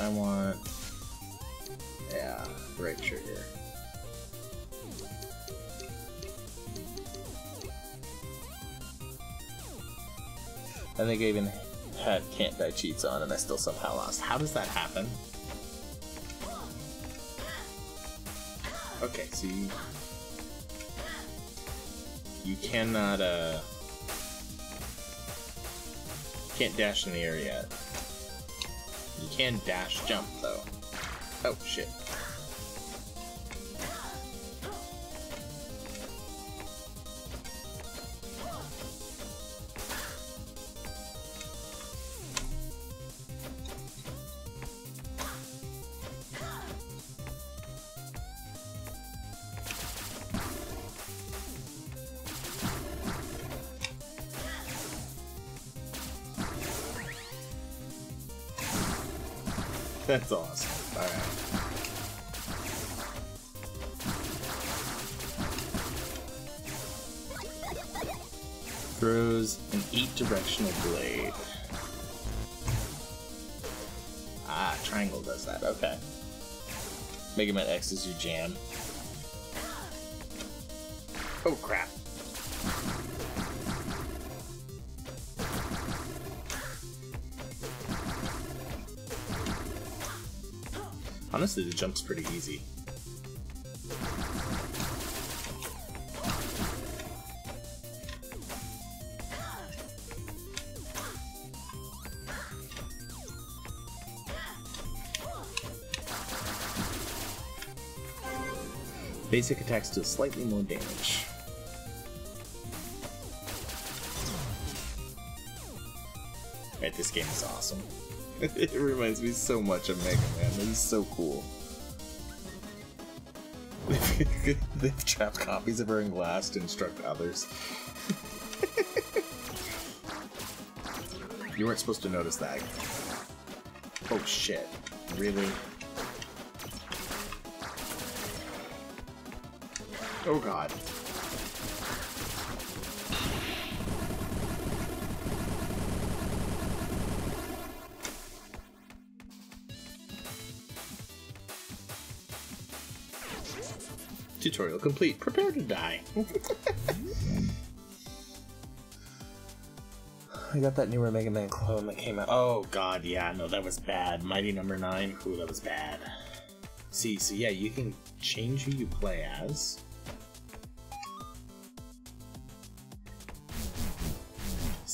I want... Yeah, right trigger. I think I even had can't die cheats on and I still somehow lost. How does that happen? Okay, so you... You cannot, uh... Can't dash in the air yet. Can dash jump, though. Oh, shit. X is your jam. Oh crap. Honestly, the jump's pretty easy. Basic attacks do slightly more damage. Right, this game is awesome. it reminds me so much of Mega Man. This is so cool. They've trapped copies of her in glass to instruct others. you weren't supposed to notice that. Oh shit. Really? Oh god. Tutorial complete. Prepare to die. I got that newer Mega Man clone that came out. oh god, yeah, no, that was bad. Mighty Number Nine. Ooh, that was bad. See, so yeah, you can change who you play as.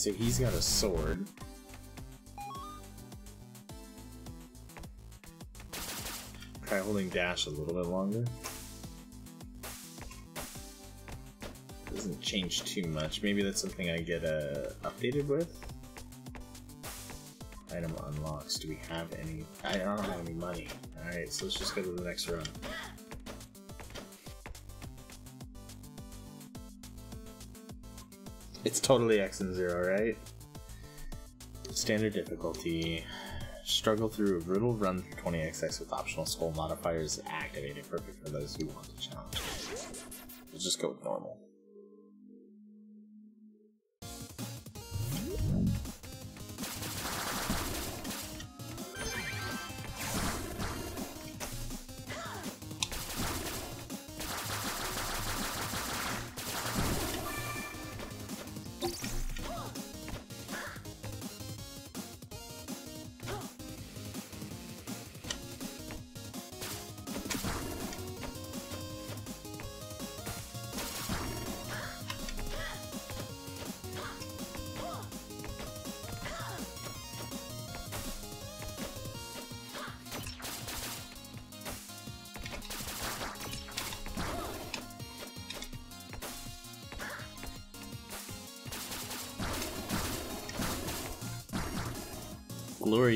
So he's got a sword. Try holding dash a little bit longer. Doesn't change too much. Maybe that's something I get uh, updated with. Item unlocks. Do we have any? I don't have any money. Alright, so let's just go to the next run. It's totally X and Zero, right? Standard difficulty. Struggle through a brutal run through 20xx with optional skull modifiers activated. Perfect for those who want to challenge. Let's just go with normal.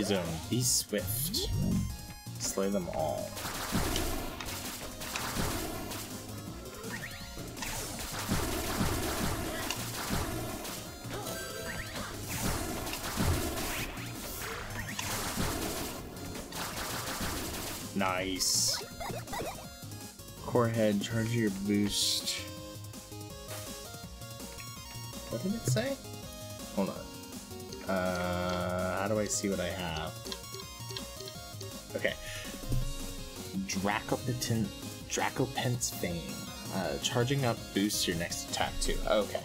Glory Zone. Be swift. Slay them all. Nice. Core head, charge your boost. See what I have? Okay. Dracopentin, Dracopent's Fame. Uh, charging up boosts your next attack too. Okay.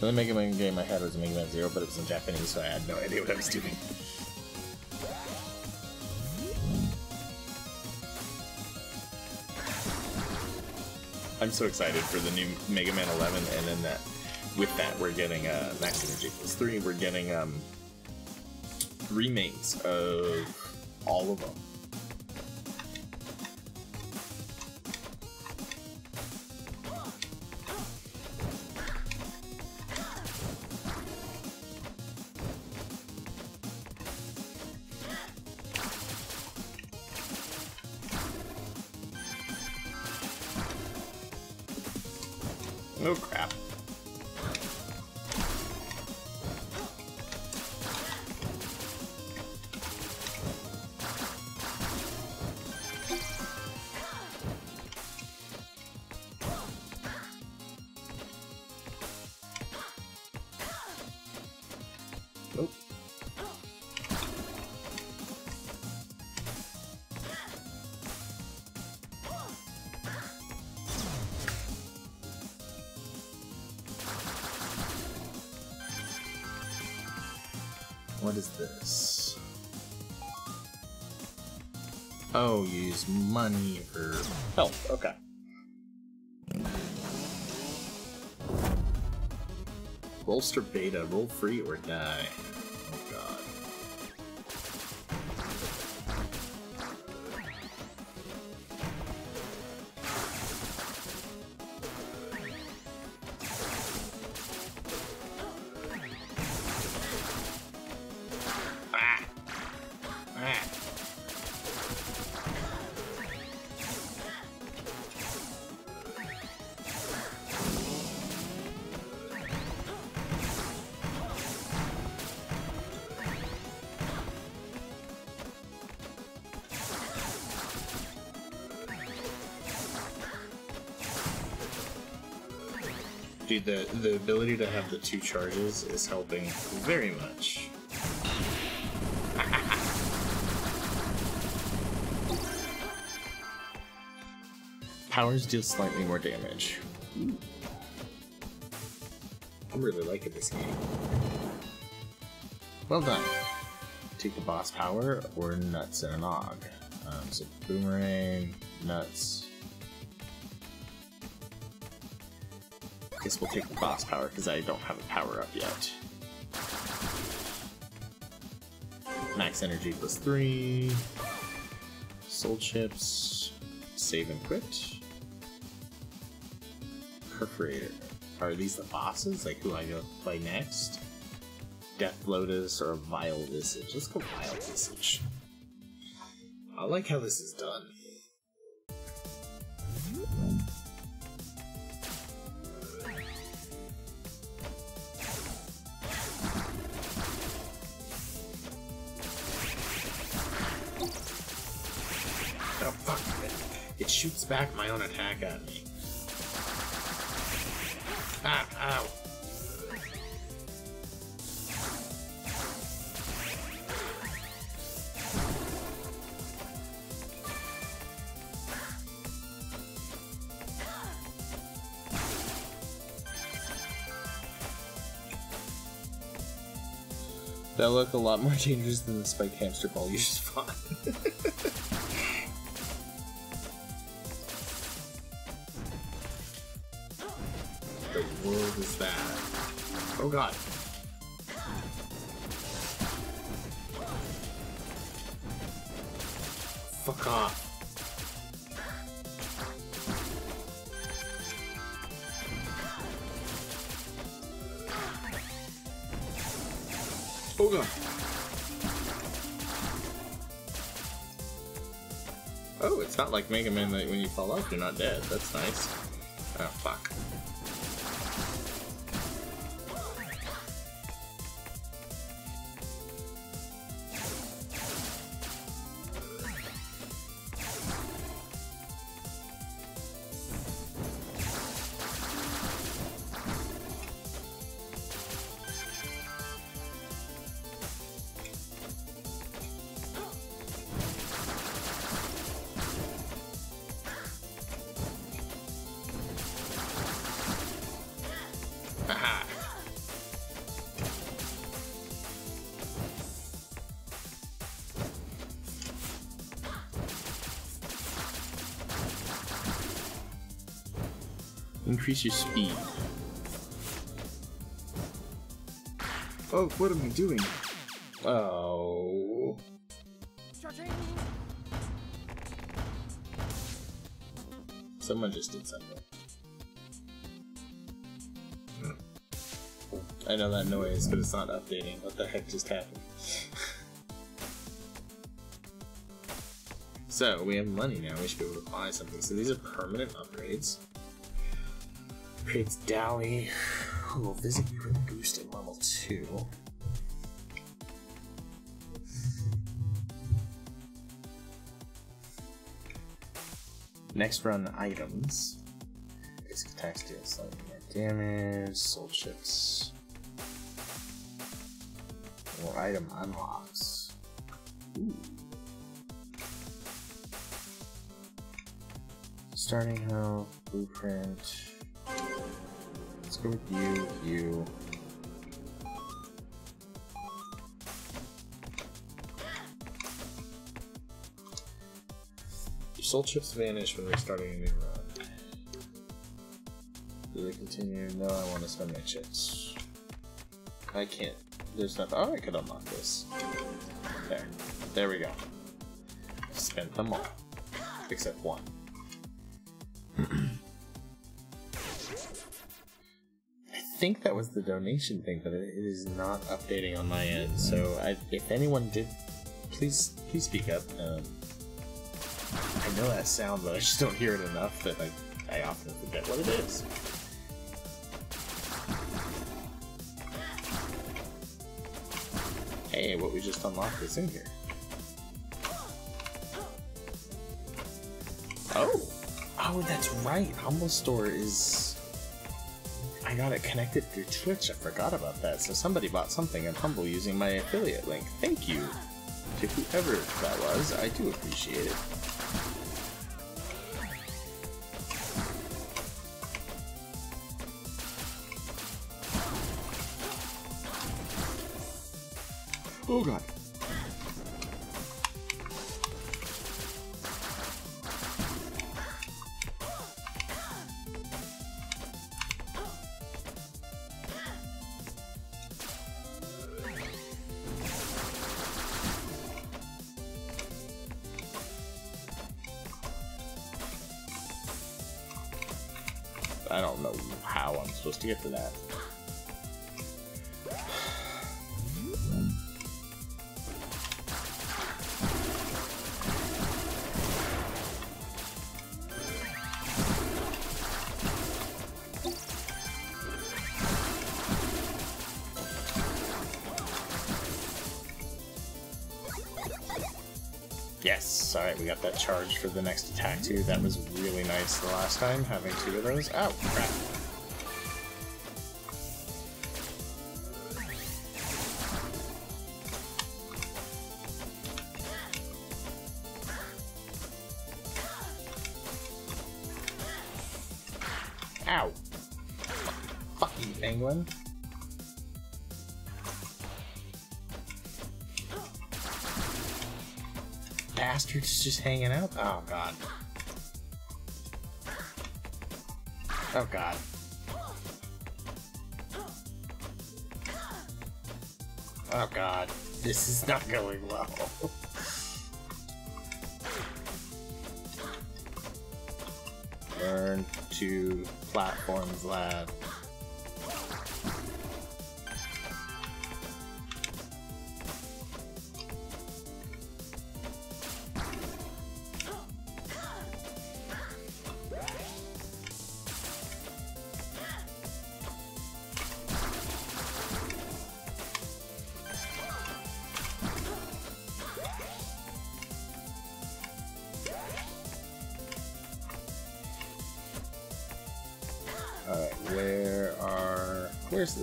The only Mega Man game I had was Mega Man Zero, but it was in Japanese, so I had no idea what I was doing. I'm so excited for the new Mega Man 11, and then that with that we're getting uh, Max Energy plus three. We're getting um, remakes of all of them. What is this? Oh, you use money for health. Okay. Bolster beta, roll free or die. The, the ability to have the two charges is helping very much. Powers deal slightly more damage. I'm really liking this game. Well done. Take the boss power or nuts and an og. Um, so boomerang, nuts. Guess we'll take the boss power because I don't have a power up yet. Max energy plus three. Soul chips. Save and quit. Perforator. Are these the bosses? Like who I go play next? Death Lotus or Vile Visage? Let's go Vile Visage. I like how this is done. Look a lot more dangerous than the spiked hamster ball you just fought. Like Mega Man that when you fall off, you're not dead. That's nice. Increase your speed. Oh, what am I doing? Oh. Someone just did something. I know that noise, but it's not updating. What the heck just happened? so, we have money now. We should be able to buy something. So these are permanent upgrades. Creates Dally, who will visit you with a boost at level 2. Next run items. Basic attacks deal slightly more damage. Soul chips. Or item unlocks. Ooh. Starting health, blueprint. Go with you, you. Soul chips vanish when restarting a new run. Do they continue? No, I want to spend my chips. I can't. There's nothing. Oh, I could unlock this. There. There we go. Spent them all. Except one. Think that was the donation thing, but it is not updating on my end. So, I, if anyone did, please please speak up. Um, I know that sound, but I just don't hear it enough that I, I often forget what it is. Hey, what we just unlocked is in here. Oh! Oh, that's right. Humble Store is. I got it connected through Twitch. I forgot about that. So somebody bought something in Humble using my affiliate link. Thank you to whoever that was. I do appreciate it. Oh god. Charge for the next attack too. That was really nice the last time, having two of those. Oh, crap. Oh, God. Oh, God. Oh, God. This is not going well. Learn to platforms lab.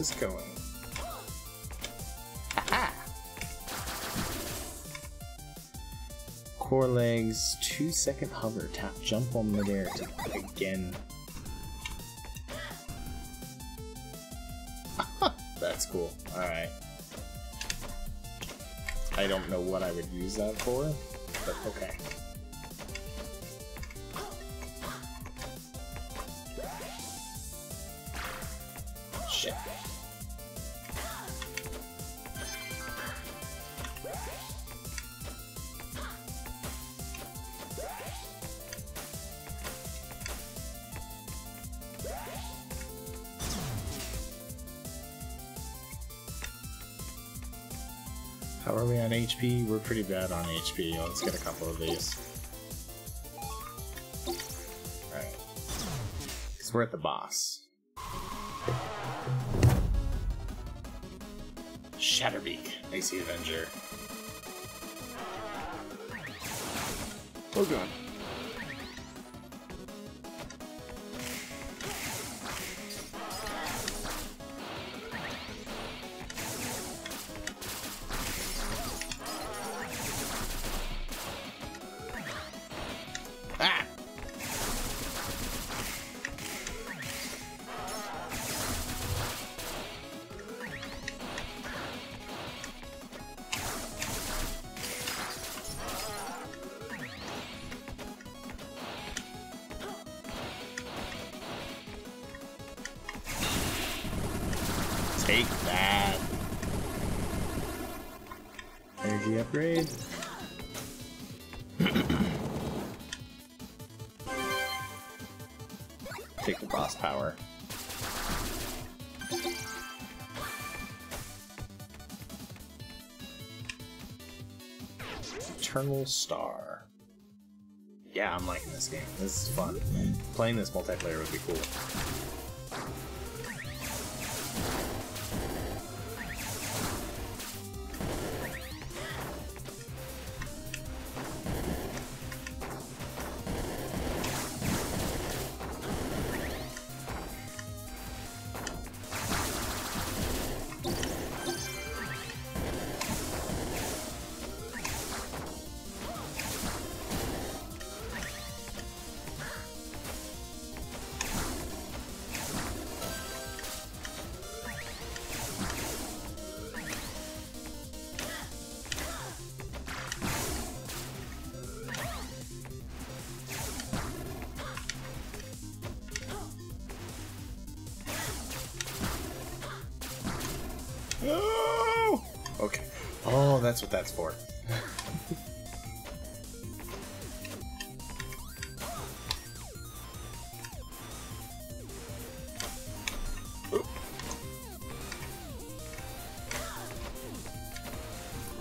This going? Aha! Core legs, two second hover, tap jump on midair to again. That's cool. Alright. I don't know what I would use that for, but okay. Pretty bad on HP. Let's get a couple of these. Alright. Because we're at the boss. Shatterbeak, AC Avenger. Oh god. Eternal Star. Yeah, I'm liking this game. This is fun. Playing this multiplayer would be cool. That's for.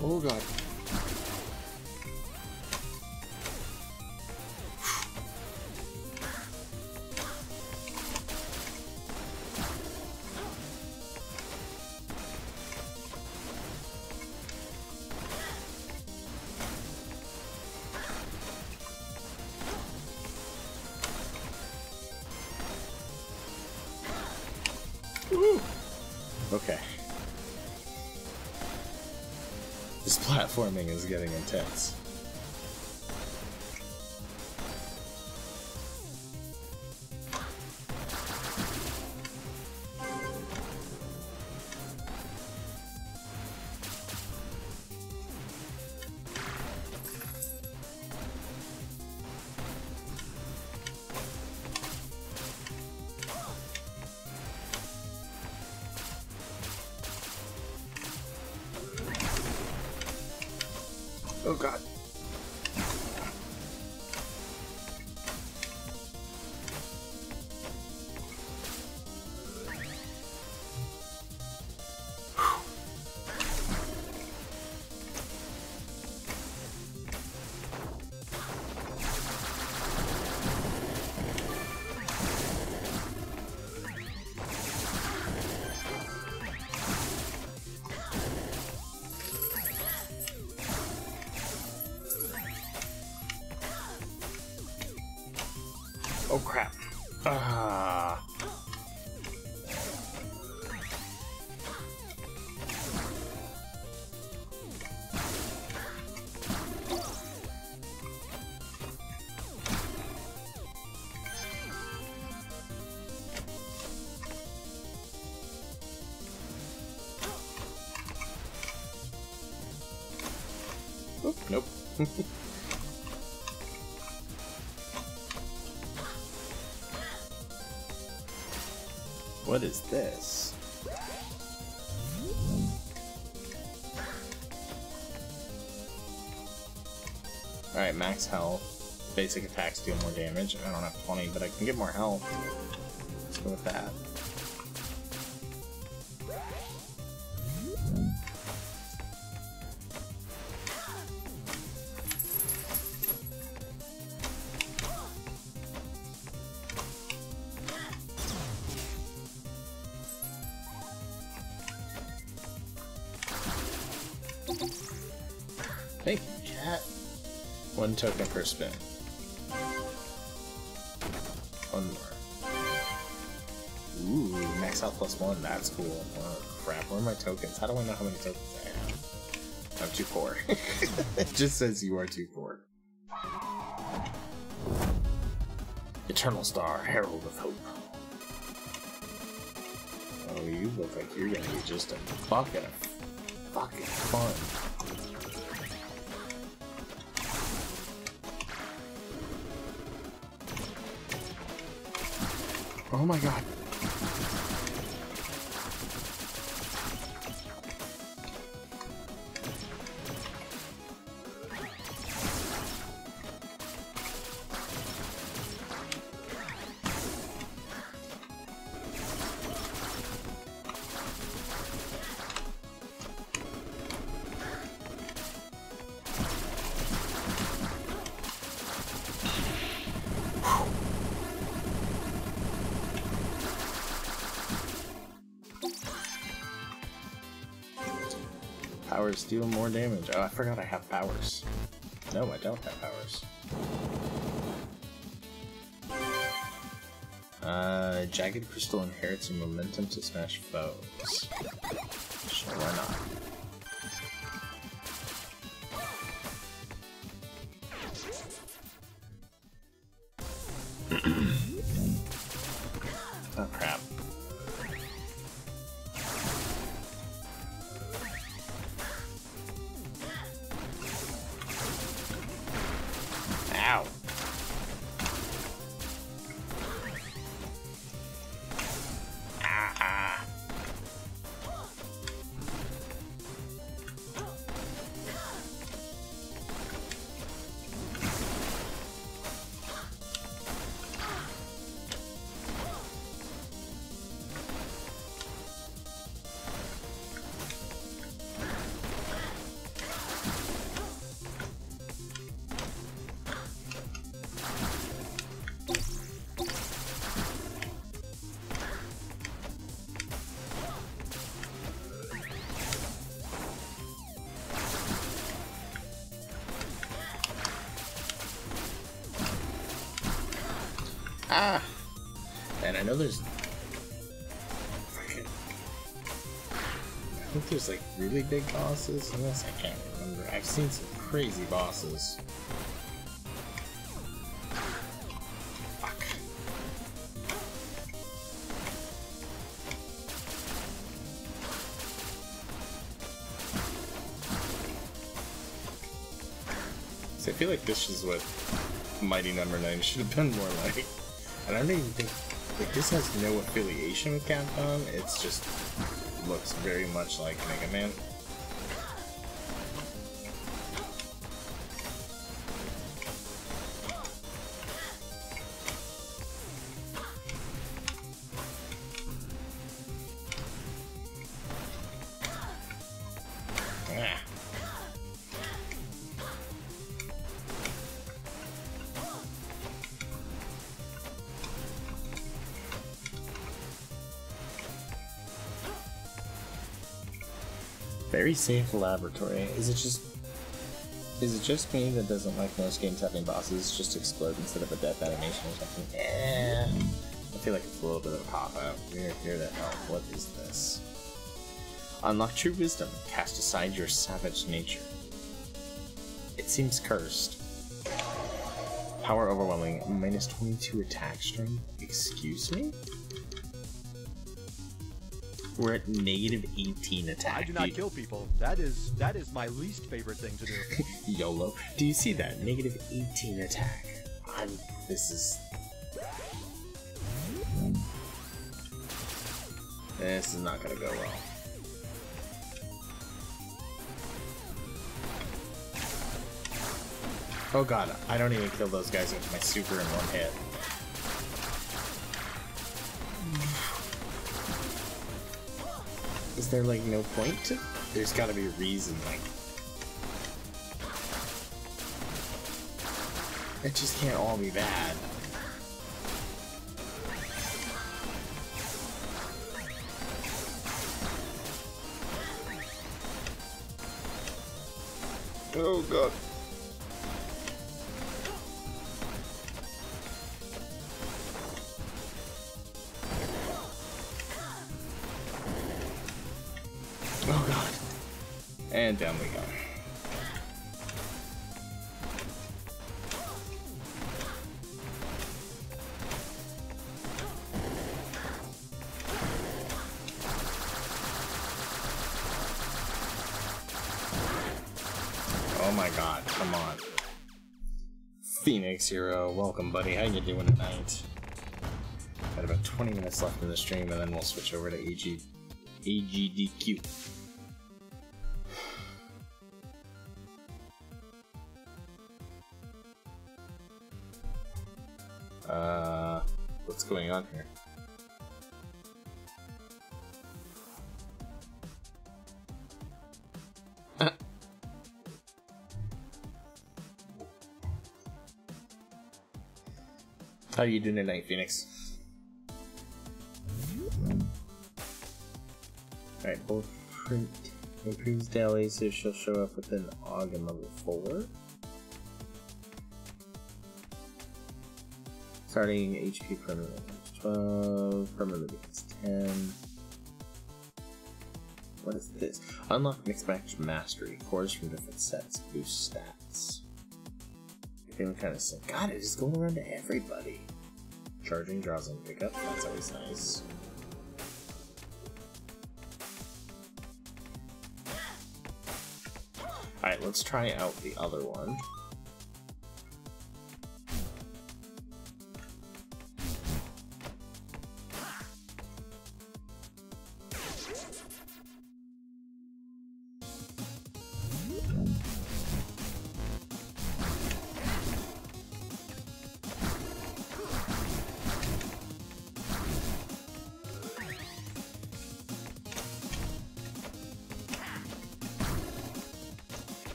Oh god. Platforming is getting intense. what is this? Alright, max health. Basic attacks deal more damage. I don't have 20, but I can get more health. Let's go with that. Spin. One more. Ooh, max health plus one. That's cool. Oh, crap. Where are my tokens? How do I know how many tokens I have? I'm too poor. it just says you are too poor. Eternal Star, Herald of Hope. Oh, you look like you're gonna be just a bucket fucking fun. Oh my god. Powers deal more damage. Oh, I forgot I have powers. No, I don't have powers. Uh, Jagged Crystal inherits a momentum to smash foes. Sure, why not? Know there's. I think there's like really big bosses this. I can't remember. I've seen some crazy bosses. I feel like this is what Mighty Number Nine should have been more like. And I don't even think like this has no affiliation with Capcom. It's just looks very much like Mega Man. Safe laboratory. Is it just is it just me that doesn't like most games having bosses just explode instead of a death animation or something? Eh. I feel like it's a little bit of a pop out. We're here to help. What is this? Unlock true wisdom. Cast aside your savage nature. It seems cursed. Power overwhelming. Minus 22 attack strength. Excuse me? We're at negative 18 attack. I do not dude. kill people. That is that is my least favorite thing to do. YOLO. Do you see that? Negative 18 attack. I'm. This is. This is not gonna go well. Oh god, I don't even kill those guys with my super in one hit. There like no point? There's gotta be a reason, like. It just can't all be bad. We go. Oh my god, come on. Phoenix Hero, welcome buddy. How you doing tonight? Got about 20 minutes left in the stream and then we'll switch over to AG AGDQ. Here? How you doing tonight, Phoenix? Alright, both print improves daily, so she'll show up within Ogden level 4. Starting HP permanently becomes 12, permanently becomes 10. What is this? Unlock mixed match mastery. Cores from different sets boost stats. Feeling kind of sick. God, it is going around to everybody. Charging draws on pickup. That's always nice. Alright, let's try out the other one.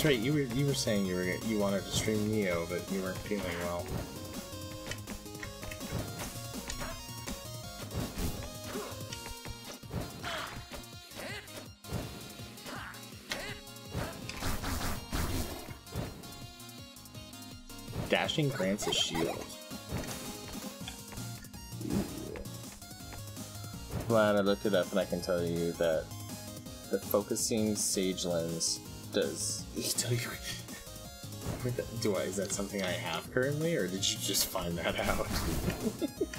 That's right. You were you were saying you were you wanted to stream Neo, but you weren't feeling well. Dashing grants a shield. Glad I looked it up, and I can tell you that the focusing sage lens does. he Tell you. Do I? Is that something I have currently, or did you just find that out?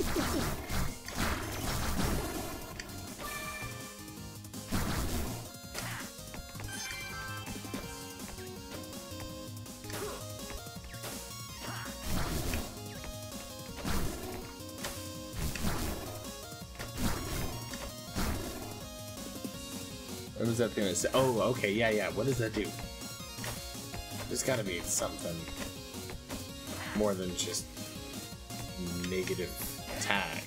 What thing said? Oh, okay, yeah, yeah. What does that do? There's gotta be something more than just negative tag.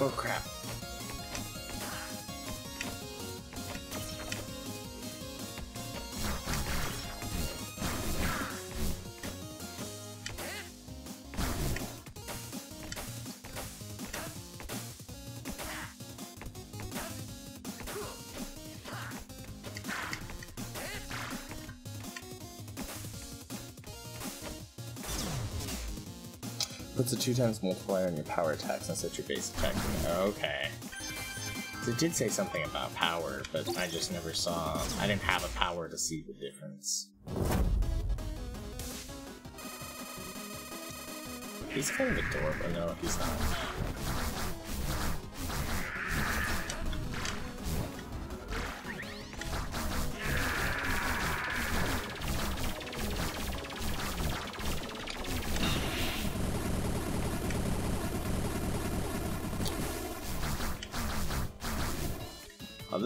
Oh crap. Two times multiplier on your power attacks instead of your base attack. Okay. It did say something about power, but I just never saw. I didn't have a power to see the difference. He's kind of adorable. No, he's not.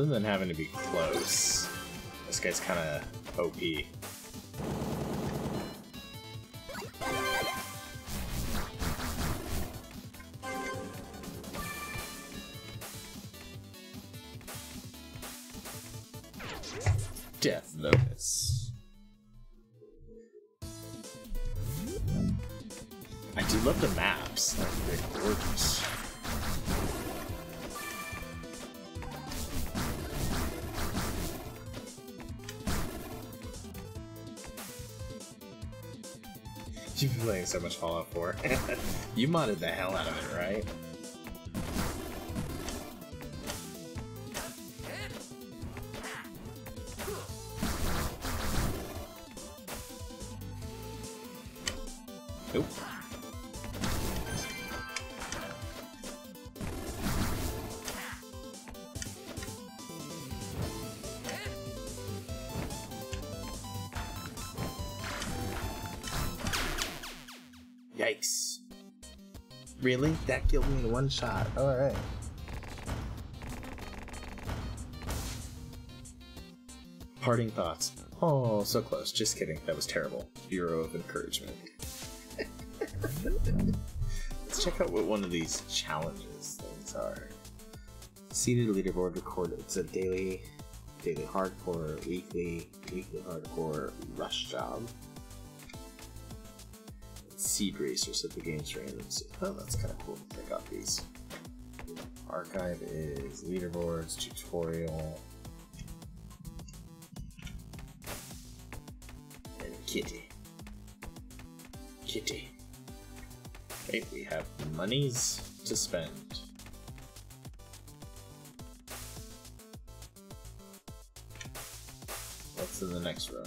Other than having to be close, this guy's kind of OP. so much Fallout 4. you modded the hell out of it, right? Really? That killed me in one shot. Alright. Parting thoughts. Oh, so close. Just kidding. That was terrible. Bureau of Encouragement. Let's check out what one of these challenges things are. Seated leaderboard recorded. It's a daily, daily hardcore, weekly, weekly hardcore rush job. Seed racers at the game's random. Oh, that's kind of cool. Check got these. Archive is leaderboards, tutorial, and kitty. Kitty. Okay, we have monies to spend. What's in the next row?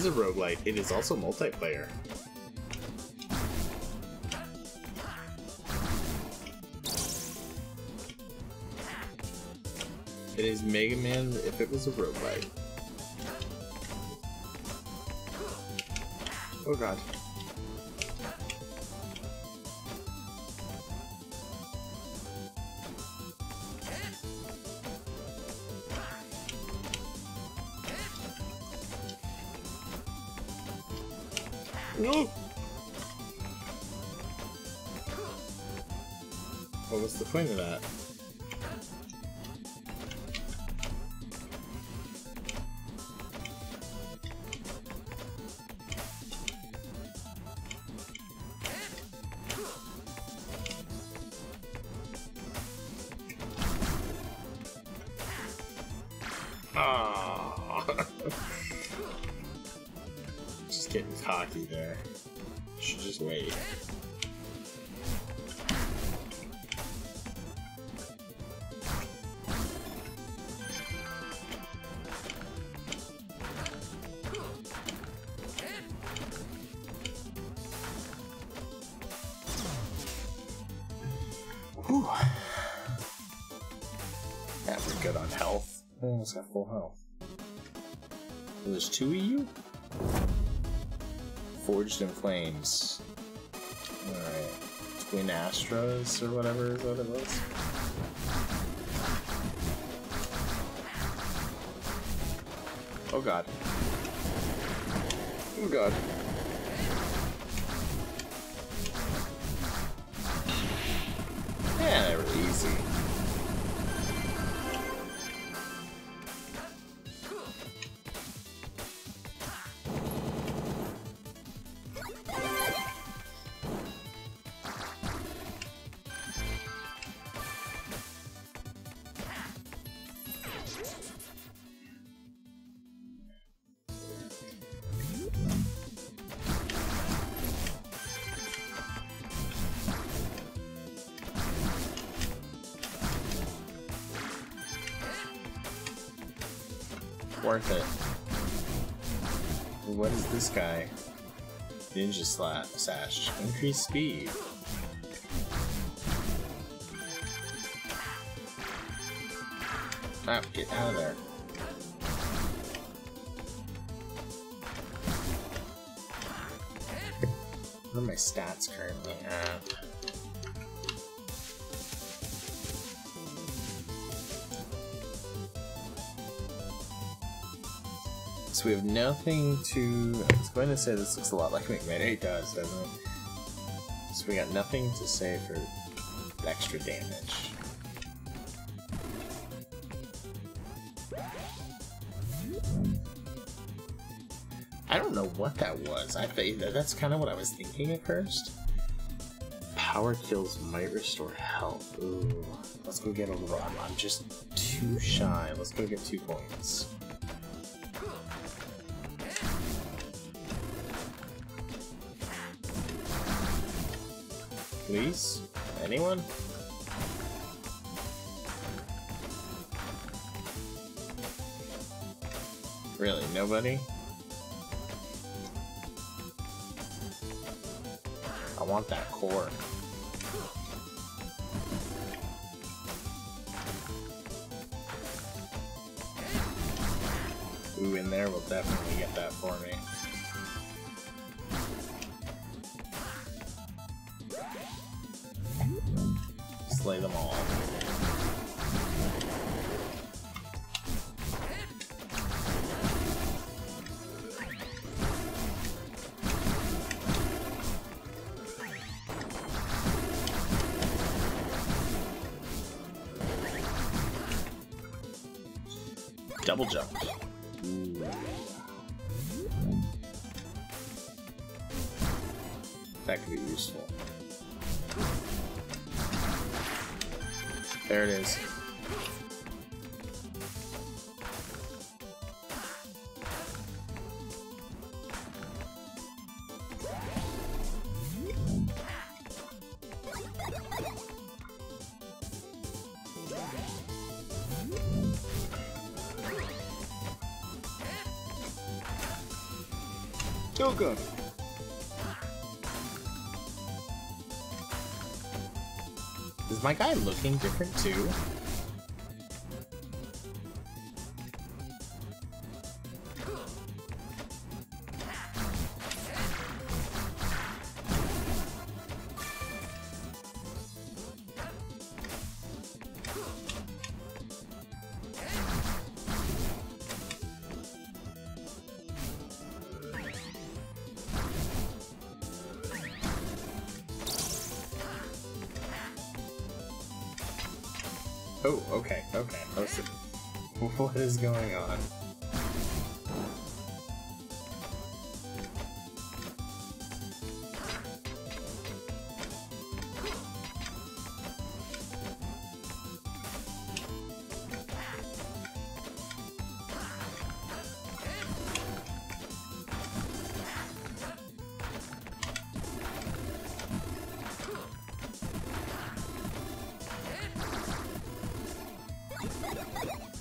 Is a roguelite. It is also multiplayer. It is Mega Man if it was a roguelite. Oh god. No! What was the point of that? In Flames. Alright. Twin Astras or whatever is what it was. Oh god. Oh god. Slap sash. Increase speed. So we have nothing to. I was going to say this looks a lot like Mega Man. Does, doesn't it? So we got nothing to say for extra damage. I don't know what that was. I think that's kind of what I was thinking at first. Power kills might restore health. Ooh, let's go get a run. I'm just too shy. Let's go get two points. Really, nobody? I want that core. Double jump. That could be useful. There it is. Looking different too?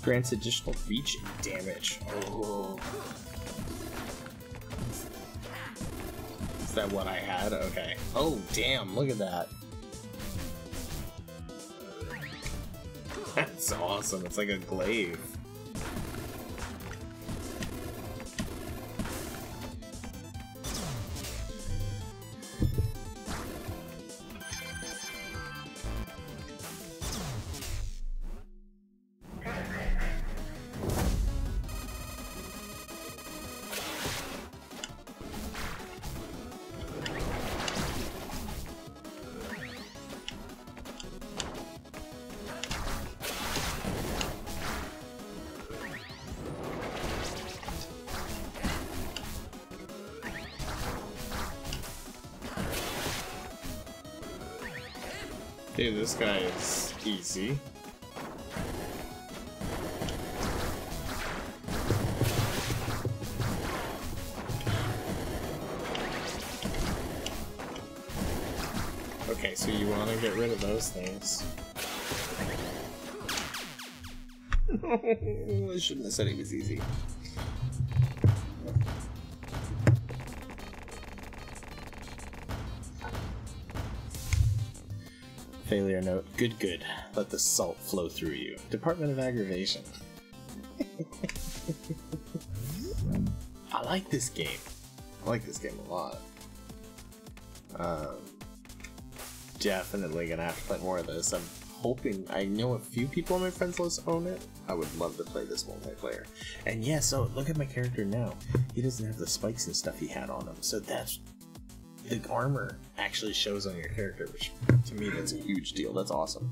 Grants additional reach and damage. Oh. Is that what I had? Okay. Oh, damn, look at that. That's awesome. It's like a glaive. Guy is easy. Okay, so you want to get rid of those things. I shouldn't have said it was easy. Failure note. Good, good. Let the salt flow through you. Department of Aggravation. I like this game. I like this game a lot. Um, definitely gonna have to play more of this. I'm hoping. I know a few people on my friends list own it. I would love to play this multiplayer. And yeah, so look at my character now. He doesn't have the spikes and stuff he had on him. So that's the armor actually shows on your character, which to me that's a huge deal. That's awesome.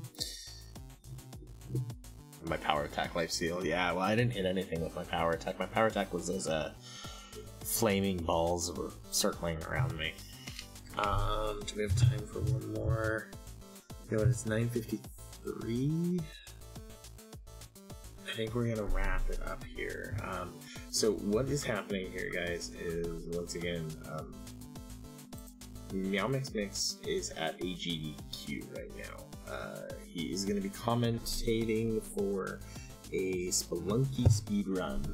My power attack life steal. Yeah, well I didn't hit anything with my power attack. My power attack was those uh flaming balls were circling around me. Um, do we have time for one more? You know what, it's 953. I think we're gonna wrap it up here. Um, so what is happening here, guys, is once again, um, Meow Mix Mix is at AGDQ right now. Uh, he is going to be commentating for a Spelunky speedrun.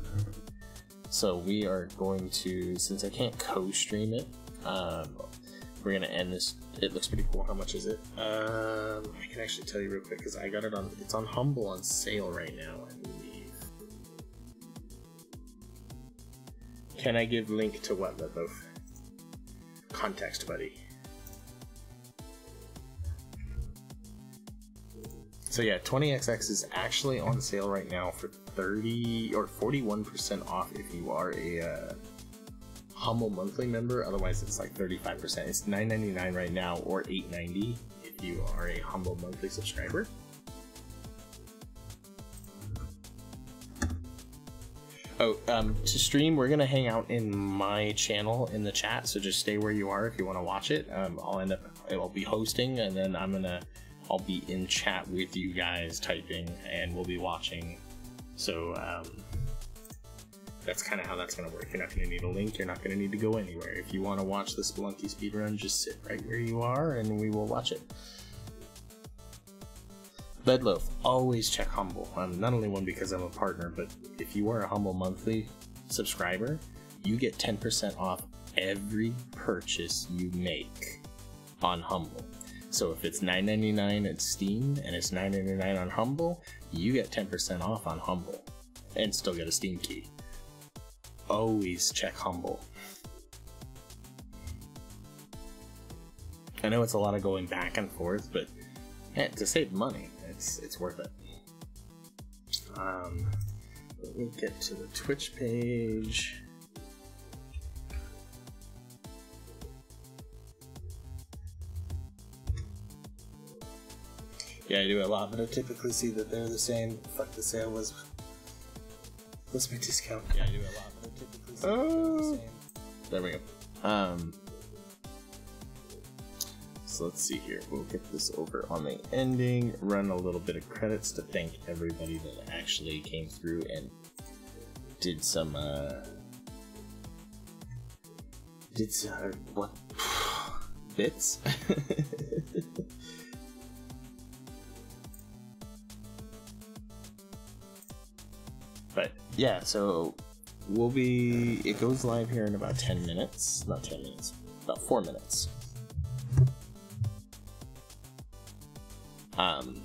So we are going to, since I can't co-stream it, um, we're going to end this. It looks pretty cool. How much is it? Um, I can actually tell you real quick because I got it on. It's on Humble on sale right now. I believe. Can I give link to what, both? Context, buddy. So yeah, 20XX is actually on sale right now for 30 or 41% off if you are a uh, Humble monthly member. Otherwise, it's like 35%. It's 9.99 right now or 8.90 if you are a Humble monthly subscriber. Oh, um, to stream, we're gonna hang out in my channel in the chat, so just stay where you are if you want to watch it. Um, I'll end up, I'll be hosting, and then I'm gonna, I'll be in chat with you guys typing, and we'll be watching. So um, that's kind of how that's gonna work. You're not gonna need a link. You're not gonna need to go anywhere. If you want to watch the Spelunky speedrun, just sit right where you are, and we will watch it. Bedloaf, always check Humble. I'm not only one because I'm a partner, but if you are a Humble monthly subscriber, you get 10% off every purchase you make on Humble. So if it's $9.99 at Steam and it's $9.99 on Humble, you get 10% off on Humble and still get a Steam key. Always check Humble. I know it's a lot of going back and forth, but hey, to save money, it's it's worth it. Um, let me get to the Twitch page. Yeah, I do a lot, but I typically see that they're the same. Fuck the sale was. What's my discount? Yeah, I do a lot, but I typically see that they're the same. There we go. Um, so let's see here. We'll get this over on the ending. Run a little bit of credits to thank everybody that actually came through and did some uh did some, uh, what bits. but yeah, so we'll be. It goes live here in about ten minutes. Not ten minutes. About four minutes. Um.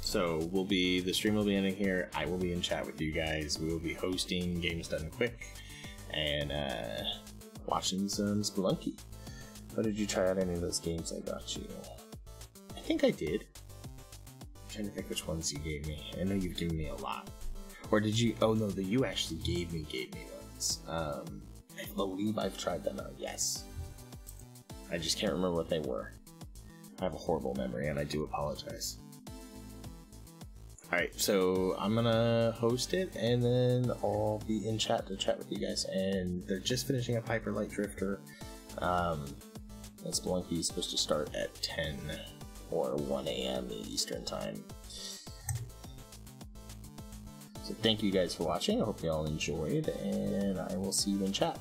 So we'll be the stream will be ending here. I will be in chat with you guys. We will be hosting Games Done Quick and uh, watching some Spelunky. But did you try out any of those games I got you? I think I did. I'm trying to think which ones you gave me. I know you've given me a lot. Or did you? Oh no, that you actually gave me gave me ones. Um, I believe I've tried them out. Yes. I just can't remember what they were. I have a horrible memory, and I do apologize. Alright, so I'm gonna host it and then I'll be in chat to chat with you guys. And they're just finishing up Hyper Light Drifter. Um, and Spelunky is supposed to start at 10 or 1 a.m. Eastern Time. So thank you guys for watching. I hope you all enjoyed, and I will see you in chat.